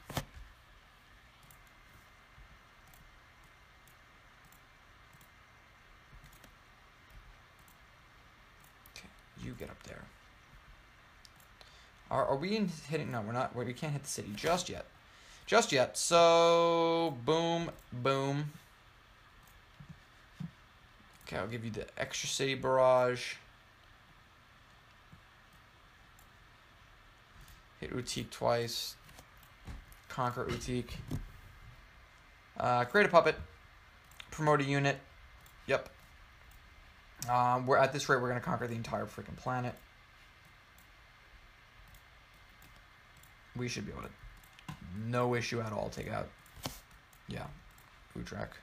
Okay, you get up there. Are, are we in hitting? No, we're not. We can't hit the city just yet. Just yet. So, boom, boom. Okay, I'll give you the extra city barrage. Hit Utique twice. Conquer Utique. Uh, create a puppet. Promote a unit. Yep. Um, we're at this rate, we're gonna conquer the entire freaking planet. we should be able to, no issue at all, take out, yeah, Utrecht.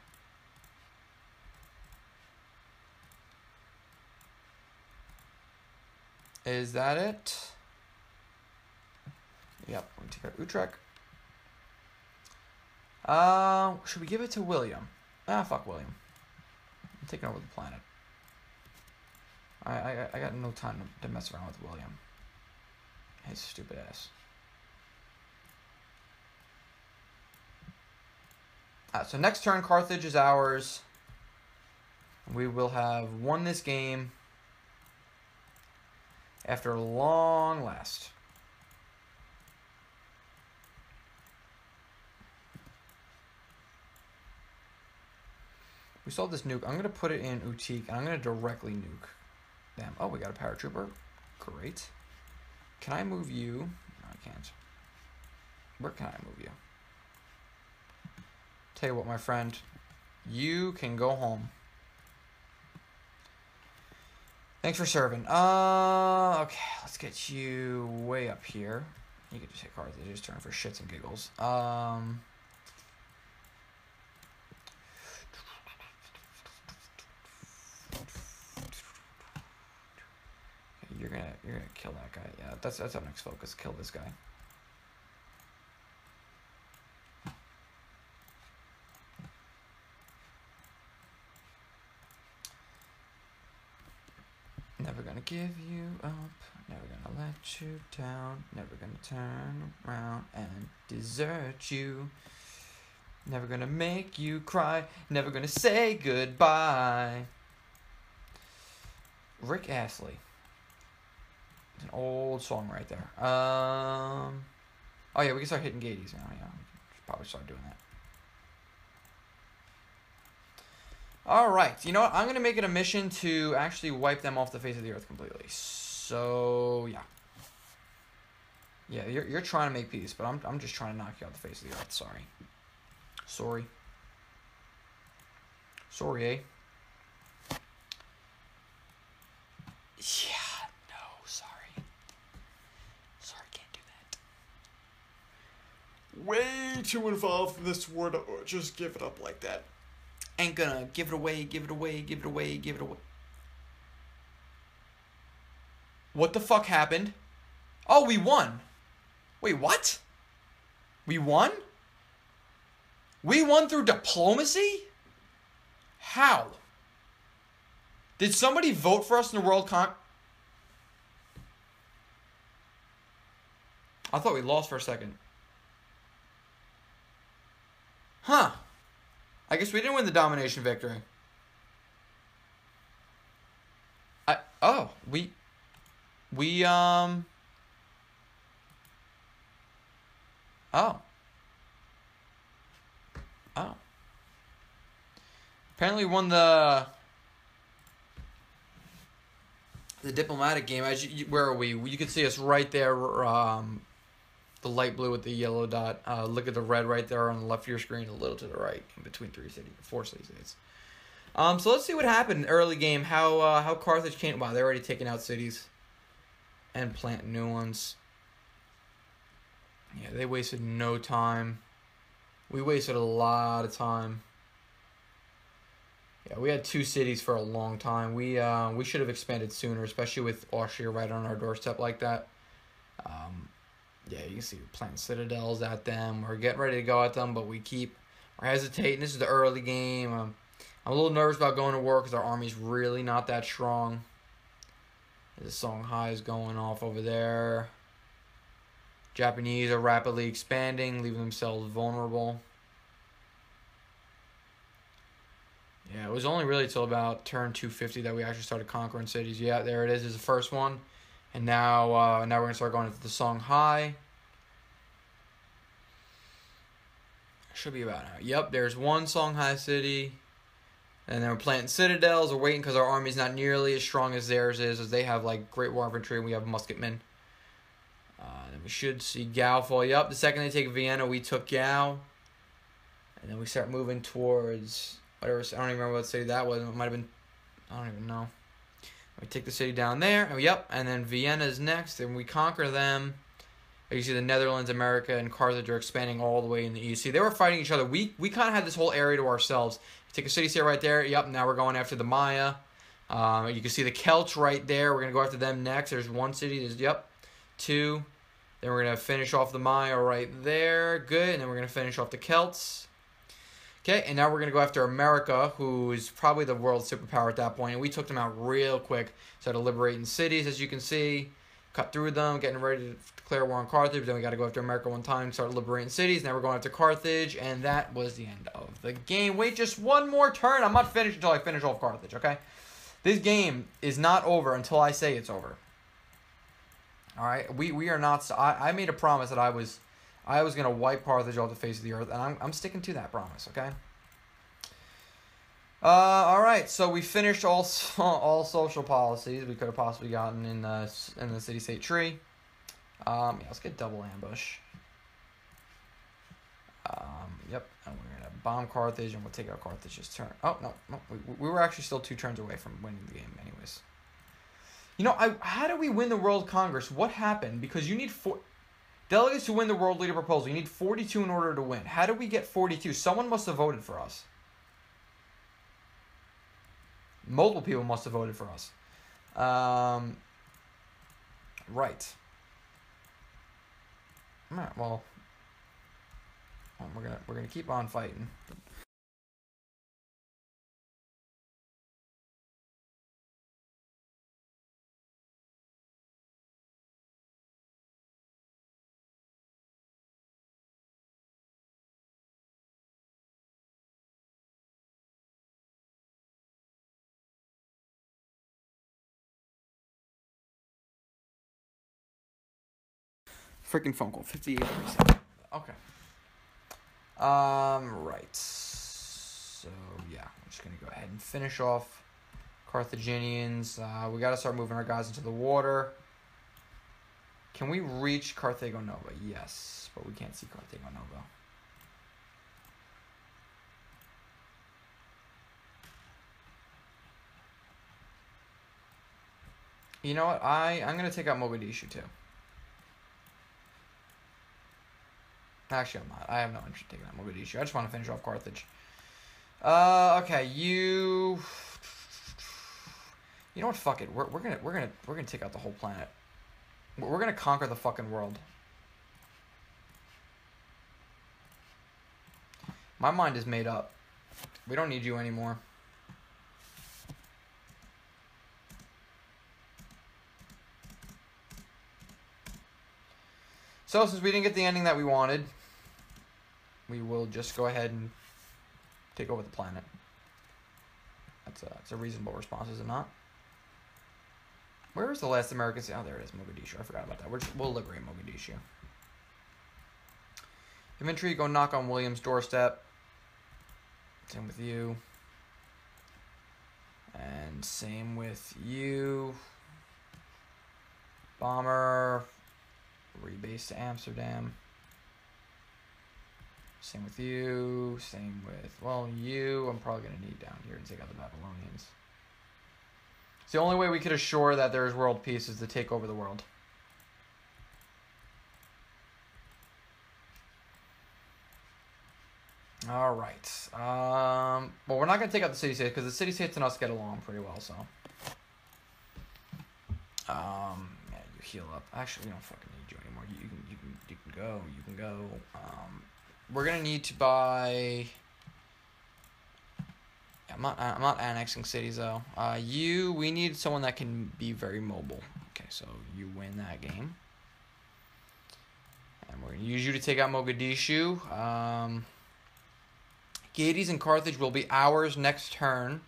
Is that it? Yep, we take out Utrecht. Uh, should we give it to William? Ah, fuck William. I'm taking over the planet. I, I, I got no time to mess around with William. His stupid ass. Uh, so next turn, Carthage is ours. We will have won this game after long last. We saw this nuke. I'm going to put it in Utique, and I'm going to directly nuke them. Oh, we got a paratrooper. Great. Can I move you? No, I can't. Where can I move you? Tell you what, my friend, you can go home. Thanks for serving. Uh, okay, let's get you way up here. You can just hit cards. They just turn for shits and giggles. Um, you're gonna you're gonna kill that guy. Yeah, that's that's our next focus. Kill this guy. Never gonna give you up, never gonna let you down, never gonna turn around and desert you. Never gonna make you cry, never gonna say goodbye. Rick Astley. An old song right there. Um, oh yeah, we can start hitting Gades now. Yeah, probably start doing that. All right. You know what? I'm to make it a mission to actually wipe them off the face of the earth completely. So, yeah. Yeah, you're, you're trying to make peace, but I'm, I'm just trying to knock you off the face of the earth. Sorry. Sorry. Sorry, eh? Yeah, no, sorry. Sorry, can't do that. Way too involved in this war to just give it up like that ain't gonna give it away, give it away, give it away, give it away. What the fuck happened? Oh, we won. Wait, what? We won? We won through diplomacy? How? Did somebody vote for us in the World Con? I thought we lost for a second. Huh. I guess we didn't win the domination victory. I oh, we we um Oh. Oh. Apparently won the the diplomatic game. As you, where are we? You can see us right there. Um, the light blue with the yellow dot. Uh, look at the red right there on the left of your screen, a little to the right, in between three cities, four city states. Um, so let's see what happened early game. How uh, how Carthage came. Wow, they're already taking out cities and planting new ones. Yeah, they wasted no time. We wasted a lot of time. Yeah, we had two cities for a long time. We uh, we should have expanded sooner, especially with Austria right on our doorstep like that. Um, yeah, you can see we're planting citadels at them. We're getting ready to go at them, but we keep we're hesitating. This is the early game. Um, I'm a little nervous about going to war because our army's really not that strong. The Songhai is going off over there. Japanese are rapidly expanding, leaving themselves vulnerable. Yeah, it was only really till about turn 250 that we actually started conquering cities. Yeah, there it is. Is the first one, and now uh, now we're gonna start going into the Songhai. Should be about now. Yep, there's one Songhai city. And then we're planting citadels. We're waiting because our army's not nearly as strong as theirs is, as they have like great war infantry and we have musketmen. Uh, then we should see Gao fall. Yep, the second they take Vienna, we took Gao. And then we start moving towards whatever. I don't even remember what city that was. It might have been. I don't even know. We take the city down there. And yep, and then Vienna is next, and we conquer them. You see the Netherlands, America, and Carthage are expanding all the way in the east. See, they were fighting each other. We we kind of had this whole area to ourselves. Take a city state right there. Yep, now we're going after the Maya. Um, you can see the Celts right there. We're going to go after them next. There's one city. There's, yep, two. Then we're going to finish off the Maya right there. Good. And then we're going to finish off the Celts. Okay, and now we're going to go after America, who is probably the world superpower at that point. And we took them out real quick. Started liberating cities, as you can see. Cut through them, getting ready to declare war on Carthage. Then we got to go after America one time, start liberating cities. Now we're going after Carthage, and that was the end of the game. Wait just one more turn. I'm not finished until I finish off Carthage, okay? This game is not over until I say it's over. All right, we we are not. I, I made a promise that I was, I was gonna wipe Carthage off the face of the earth, and I'm I'm sticking to that promise. Okay. Uh, all right, so we finished all all social policies we could have possibly gotten in the in the city state tree. Um, yeah, let's get double ambush. Um, yep, and we're gonna bomb Carthage, and we'll take out Carthage's turn. Oh no, no we, we were actually still two turns away from winning the game, anyways. You know, I how do we win the World Congress? What happened? Because you need four delegates to win the World Leader proposal. You need forty-two in order to win. How did we get forty-two? Someone must have voted for us. Multiple people must have voted for us. Um, right. Well, we're gonna we're gonna keep on fighting. Freaking phone call. 58%. Okay. Um, right. So, yeah. I'm just going to go ahead and finish off Carthaginians. Uh, we got to start moving our guys into the water. Can we reach Carthago Nova? Yes, but we can't see Carthago Nova. You know what? I, I'm going to take out Mogadishu too. Actually, I'm not. I have no interest in taking out Mogadishu. I just want to finish off Carthage. Uh, okay, you. You know what? Fuck it. We're, we're gonna we're gonna we're gonna take out the whole planet. We're gonna conquer the fucking world. My mind is made up. We don't need you anymore. So since we didn't get the ending that we wanted, we will just go ahead and take over the planet. That's a, that's a reasonable response, is it not? Where is the last American city? Oh, there it is, Mogadishu. I forgot about that. Just, we'll liberate Mogadishu. Infantry, go knock on William's doorstep. Same with you. And same with you. Bomber, rebase to Amsterdam. Same with you. Same with, well, you. I'm probably going to need down here to take out the Babylonians. It's the only way we could assure that there is world peace is to take over the world. All right. Um, well, we're not going to take out the city states because the city states and us get along pretty well, so. Um, yeah, you heal up. Actually, we don't fucking need you anymore. You, you can, you can, you can go. You can go. Um, we're gonna need to buy. I'm not. I'm not annexing cities though. Uh, you. We need someone that can be very mobile. Okay, so you win that game. And we're gonna use you to take out Mogadishu. Um, Gades and Carthage will be ours next turn.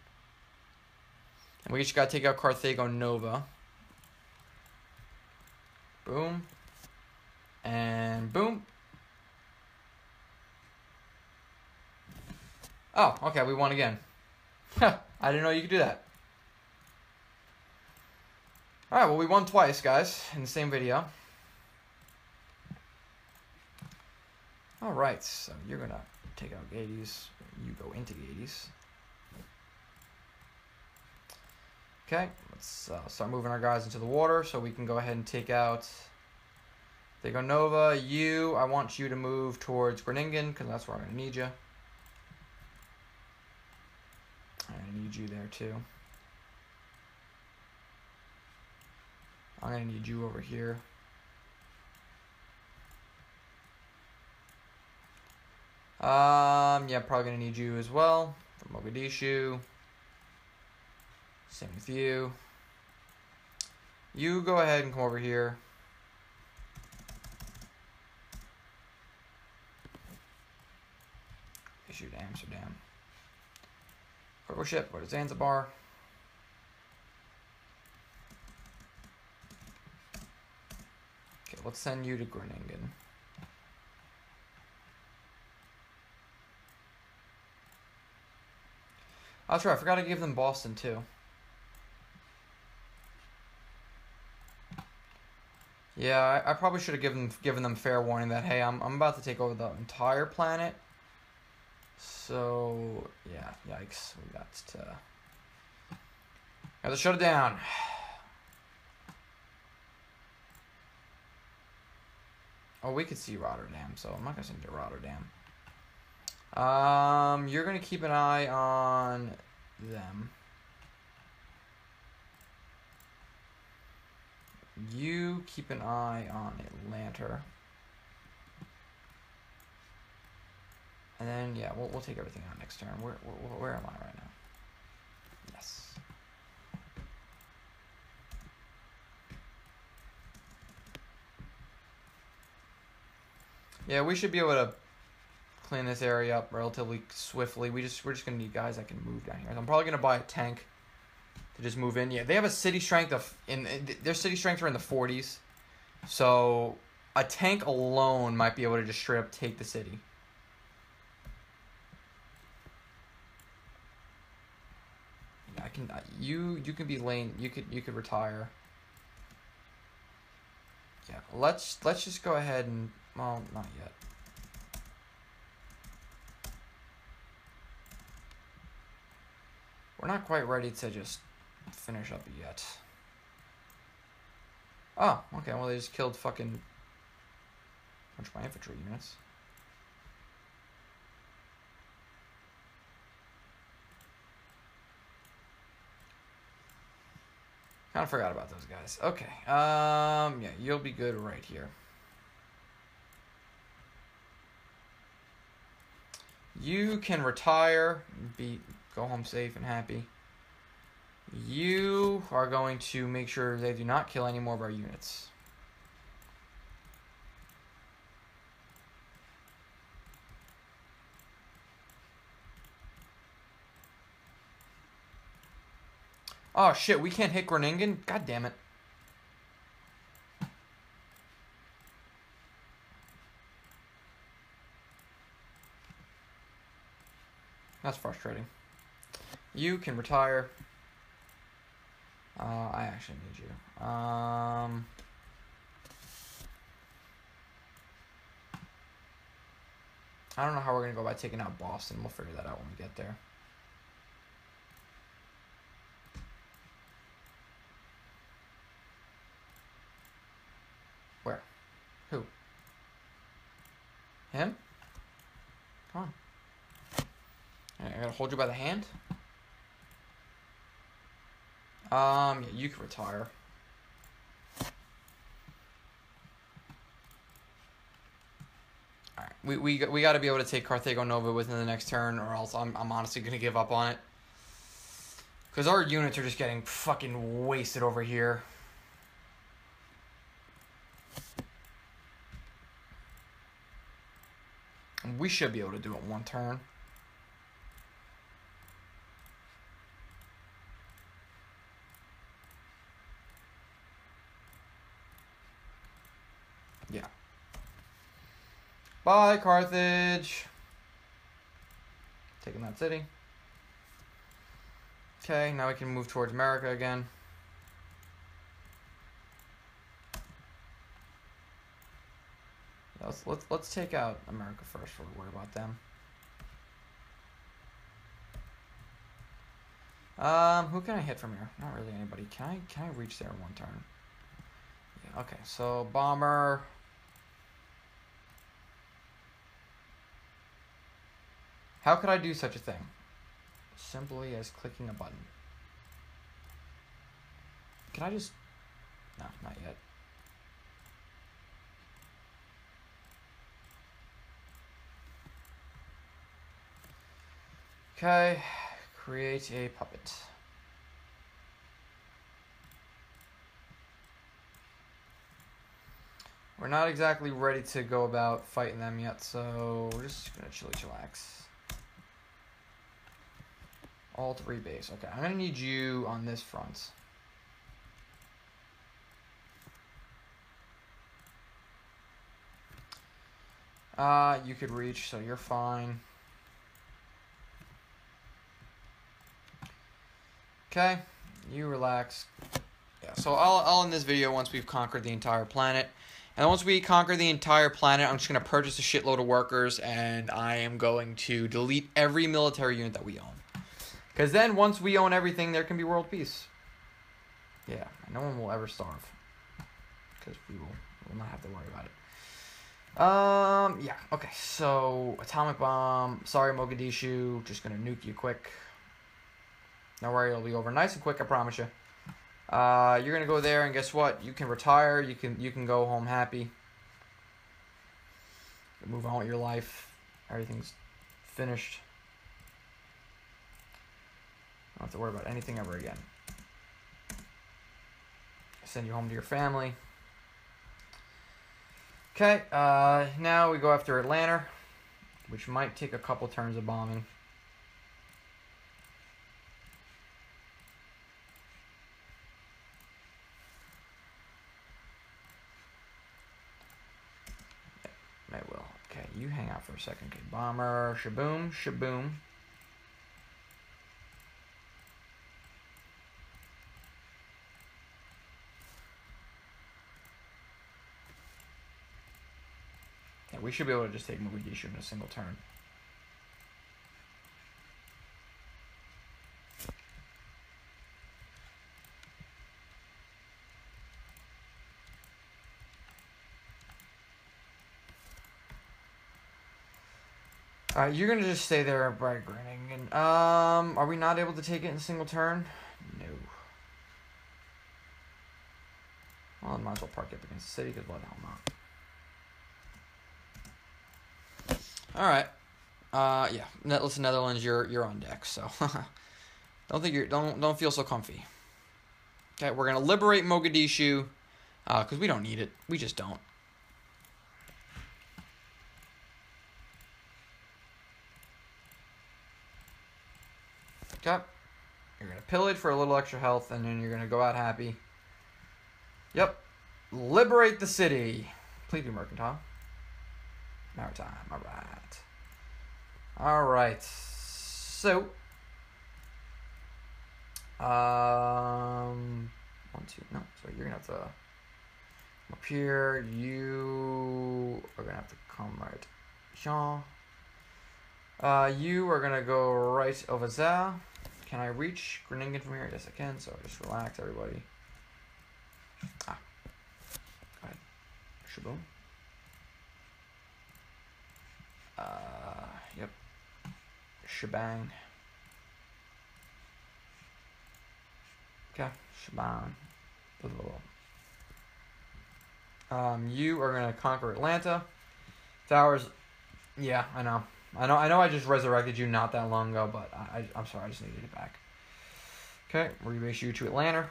And we just gotta take out Carthago Nova. Boom. And boom. Oh, okay, we won again. I didn't know you could do that. Alright, well, we won twice, guys, in the same video. Alright, so you're to take out Gades. You go into Gades. Okay, let's uh, start moving our guys into the water so we can go ahead and take out Carthago Nova. You, I want you to move towards Groningen because that's where I'm going to need you. I need you there too. I'm to need you over here. Um, yeah, probably to need you as well from Mogadishu. Same with you. You go ahead and come over here. Issue to Amsterdam. Cargo ship, go to Zanzibar. Okay, let's send you to Groningen. Oh, that's right, I forgot to give them Boston too. Yeah, I, I probably should have given given them fair warning that hey, I'm I'm about to take over the entire planet. So yeah, yikes, we got to got to shut it down. Oh, we could see Rotterdam, so I'm not gonna send to Rotterdam. Um, you're gonna keep an eye on them. You keep an eye on Atlanta. And then, yeah, we'll, we'll take everything out next turn. Where, where, where am I right now? Yes. Yeah, we should be able to clean this area up relatively swiftly. We just we're just gonna need guys that can move down here. I'm probably gonna buy a tank to just move in. Yeah, they have a city strength of in, their city strength are in the 40s, so a tank alone might be able to just straight up take the city. I can you you can be lane you could you could retire. Yeah, let's let's just go ahead and well not yet. We're not quite ready to just finish up yet. Oh, okay, well they just killed fucking bunch of my infantry units. Kind of forgot about those guys. Okay. Um, yeah, you'll be good right here. You can retire, be go home safe and happy. You are going to make sure they do not kill any more of our units. Oh shit, we can't hit Groningen? God damn it. That's frustrating. You can retire. Uh, I actually need you. Um, I don't know how we're going to go by taking out Boston. We'll figure that out when we get there. Where? Who? Him? Come on. I gotta hold you by the hand. Um, yeah, you can retire. Alright, we, we, we got to be able to take Carthago Nova within the next turn, or else I'm, I'm honestly to give up on it. Because our units are just getting fucking wasted over here. We should be able to do it one turn. Yeah. Bye, Carthage. Taking that city. Okay, now we can move towards America again. Let's let's let's take out America first. We'll worry about them. Um, who can I hit from here? Not really anybody. Can I can I reach there in one turn? Yeah, okay, so bomber. How could I do such a thing? Simply as clicking a button. Can I just... No, not yet. Okay, create a puppet. We're not exactly ready to go about fighting them yet, so we're just gonna chilly chillax. three rebase. Okay, I'm gonna need you on this front. Uh, you could reach, so you're fine. Okay, you relax. Yeah, so I'll, I'll end this video once we've conquered the entire planet. And once we conquer the entire planet, I'm just going to purchase a shitload of workers, and I am going to delete every military unit that we own. Because then, once we own everything, there can be world peace. Yeah, no one will ever starve. Because we will, will not have to worry about it. Um, yeah, okay, so atomic bomb. Sorry, Mogadishu. Just gonna nuke you quick. Don't worry, it'll be over nice and quick. I promise you. Uh, you're gonna go there, and guess what? You can retire. You can you can go home happy. Move on with your life. Everything's finished. Don't have to worry about anything ever again. Send you home to your family. Okay, uh, now we go after Atlanta, which might take a couple turns of bombing. May will. Okay, you hang out for second. Okay, bomber, shaboom, shaboom. Yeah, we should be able to just take Mogadishu in a single turn. Alright, you're gonna just stay there by Groningen. Um, are we not able to take it in a single turn? No. Well, I might as well park it against the city, why the hell not? Alright. Uh, yeah. Net- listen, Netherlands, you're you're on deck. So don't think you're don't don't feel so comfy. Okay, we're gonna liberate Mogadishu, uh, cause we don't need it. We just don't. Okay. You're gonna pillage for a little extra health, and then you're gonna go out happy. Yep. Liberate the city. Please be mercantile. Maritime. All right. All right. So. Um. One, two. No. So you're gonna have to come up here. You are gonna have to come right. Jean. Uh, you are gonna go right over there. Can I reach Groningen from here? Yes, I can. So just relax, everybody. Ah. Go ahead. Shaboom. Uh, yep. Shebang. Okay, shebang. Blah, blah, blah. Um, you are gonna conquer Atlanta. Towers. Yeah, I know. I know. I know. I just resurrected you not that long ago, but I, I I'm sorry. I just needed it back. Okay, rebase you to Atlanta.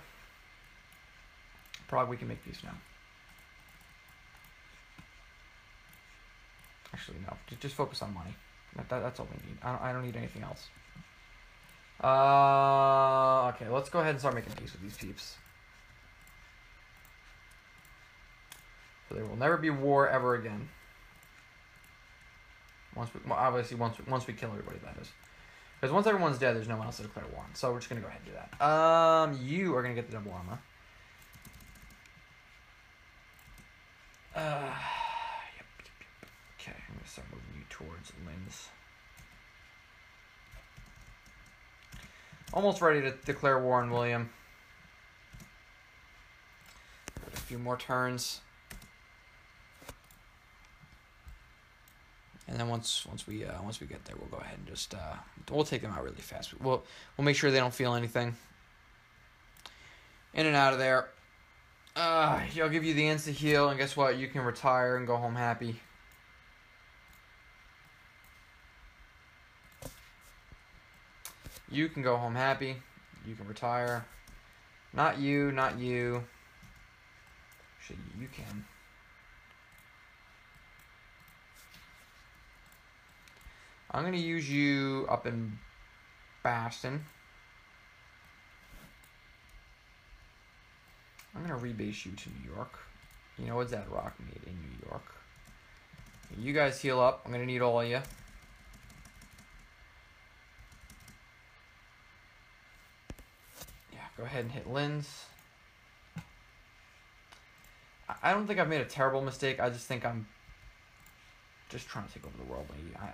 Prague, we can make peace now. Actually, no. Just, just focus on money. That, that, that's all we need. I don't, I don't need anything else. Uh, okay, let's go ahead and start making peace with these peeps. So there will never be war ever again. Once we, well, obviously, once once we kill everybody, that is. Because once everyone's dead, there's no one else to declare war on. So we're just gonna go ahead and do that. Um, you are gonna get the double armor. Uh, yep, yep, yep. Okay, I'm gonna start moving you towards Linz. Almost ready to declare war on William. A few more turns. And then once once we uh, once we get there, we'll go ahead and just uh, we'll take them out really fast. We'll we'll make sure they don't feel anything. In and out of there. Uh, I'll give you the insta heal, and guess what? You can retire and go home happy. You can go home happy. You can retire. Not you, not you. Actually, you can. I'm going to use you up in Boston. I'm going to rebase you to New York. You know what's that rock made in New York? You guys heal up. I'm going to need all of you. Yeah, go ahead and hit Linz. I don't think I've made a terrible mistake. I just think I'm just trying to take over the world. I,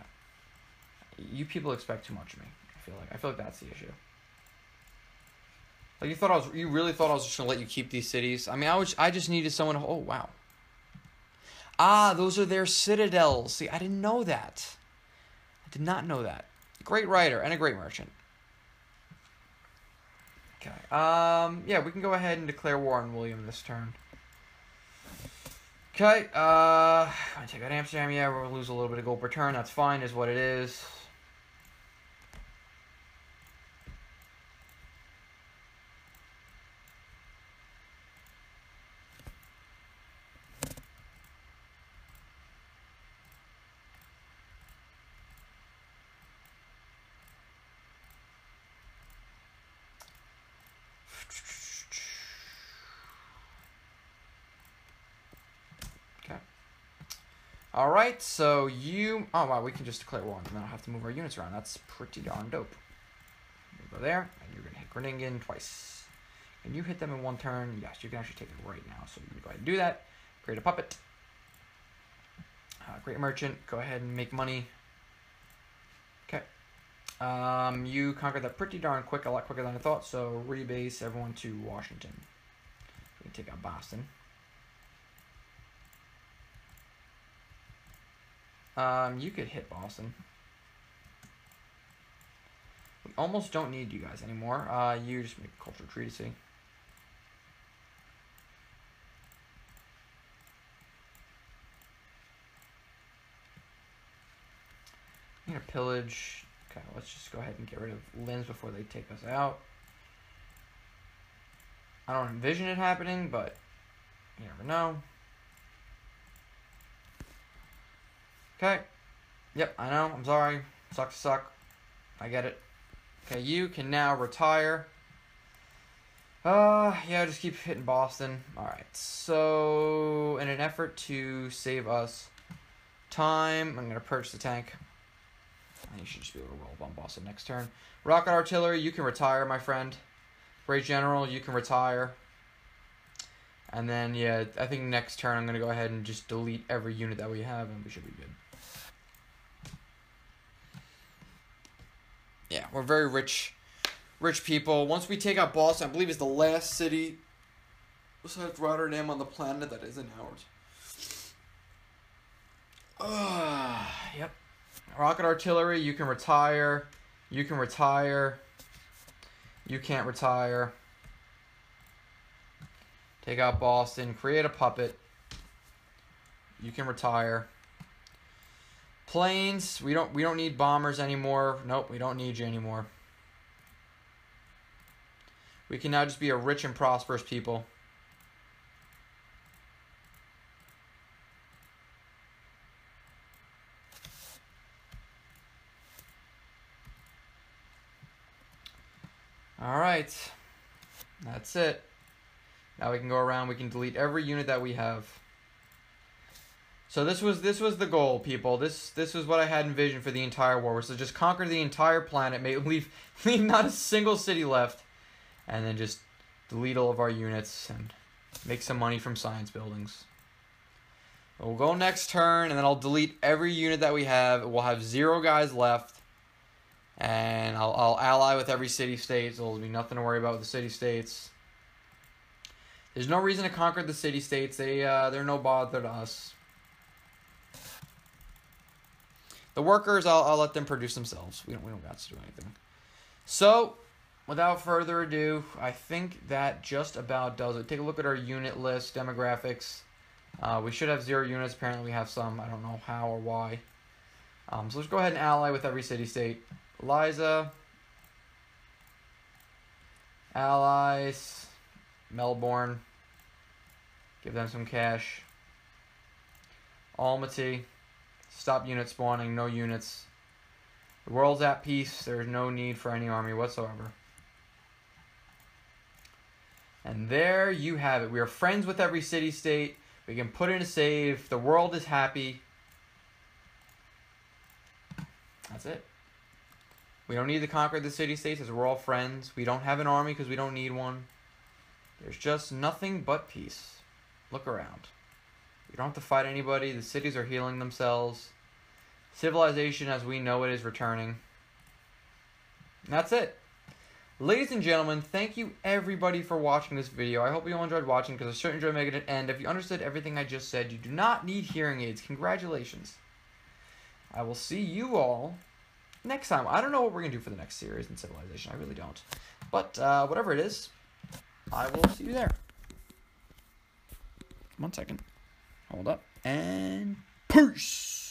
you people expect too much of me. I feel like I feel like that's the issue. Like you thought I was, you really thought I was just gonna let you keep these cities. I mean, I was, I just needed someone. To, oh wow. Ah, those are their citadels. See, I didn't know that. I did not know that. Great writer and a great merchant. Okay. Um. Yeah, we can go ahead and declare war on William this turn. Okay. Uh. I take out Amsterdam. Yeah, we'll lose a little bit of gold per turn. That's fine. Is what it is. All right, so you. Oh wow, we can just declare war, and then I'll have to move our units around. That's pretty darn dope. You go there, and you're gonna hit Groningen twice. And you hit them in one turn? Yes, you can actually take it right now. So you can go ahead and do that. Create a puppet. Uh, great merchant. Go ahead and make money. Okay. Um, you conquered that pretty darn quick, a lot quicker than I thought. So rebase everyone to Washington. We can take out Boston. Um, you could hit Boston. We almost don't need you guys anymore. Uh, you just make a cultural treaty. gonna pillage. Okay, let's just go ahead and get rid of Linz before they take us out. I don't envision it happening, but you never know. Okay. Yep, I know. I'm sorry. Sucks to suck. I get it. Okay, you can now retire. Uh, yeah, just keep hitting Boston. Alright, so in an effort to save us time, I'm going to purchase the tank. And you should just be able to roll on Boston next turn. Rocket Artillery, you can retire, my friend. Great General, you can retire. And then, yeah, I think next turn I'm going to go ahead and just delete every unit that we have, and we should be good. Yeah, we're very rich rich people. Once we take out Boston, I believe it's the last city besides Rotterdam on the planet that isn't ours. Uh, yep. Rocket artillery, you can retire. You can retire. You can't retire. Take out Boston. Create a puppet. You can retire. Planes, we don't we don't need bombers anymore. Nope, we don't need you anymore. We can now just be a rich and prosperous people. All right. That's it. Now we can go around, we can delete every unit that we have. So this was this was the goal, people. This this was what I had envisioned for the entire war, was to just conquer the entire planet, make leave leave not a single city left and then just delete all of our units and make some money from science buildings. We'll go next turn, and then I'll delete every unit that we have. We'll have zero guys left, and I'll, I'll ally with every city-state, so there'll be nothing to worry about with the city-states. There's no reason to conquer the city-states. They, uh, they're no bother to us. The workers, I'll, I'll let them produce themselves. We don't, we don't got to do anything. So, without further ado, I think that just about does it. Take a look at our unit list, demographics. Uh, we should have zero units. Apparently, we have some. I don't know how or why. Um, so let's go ahead and ally with every city state. Eliza. Allies. Melbourne. Give them some cash. Almaty. Stop unit spawning. No units. The world's at peace. There's no need for any army whatsoever. And there you have it. We are friends with every city state. We can put in a save. The world is happy. That's it. We don't need to conquer the city states as we're all friends. We don't have an army because we don't need one. There's just nothing but peace. Look around. You don't have to fight anybody. The cities are healing themselves. Civilization as we know it is returning. And that's it. Ladies and gentlemen, thank you everybody for watching this video. I hope you all enjoyed watching because I certainly enjoyed making it end. If you understood everything I just said, you do not need hearing aids. Congratulations. I will see you all next time. I don't know what we're going to do for the next series in Civilization. I really don't. But uh, whatever it is, I will see you there. One second. Hold up. And peace.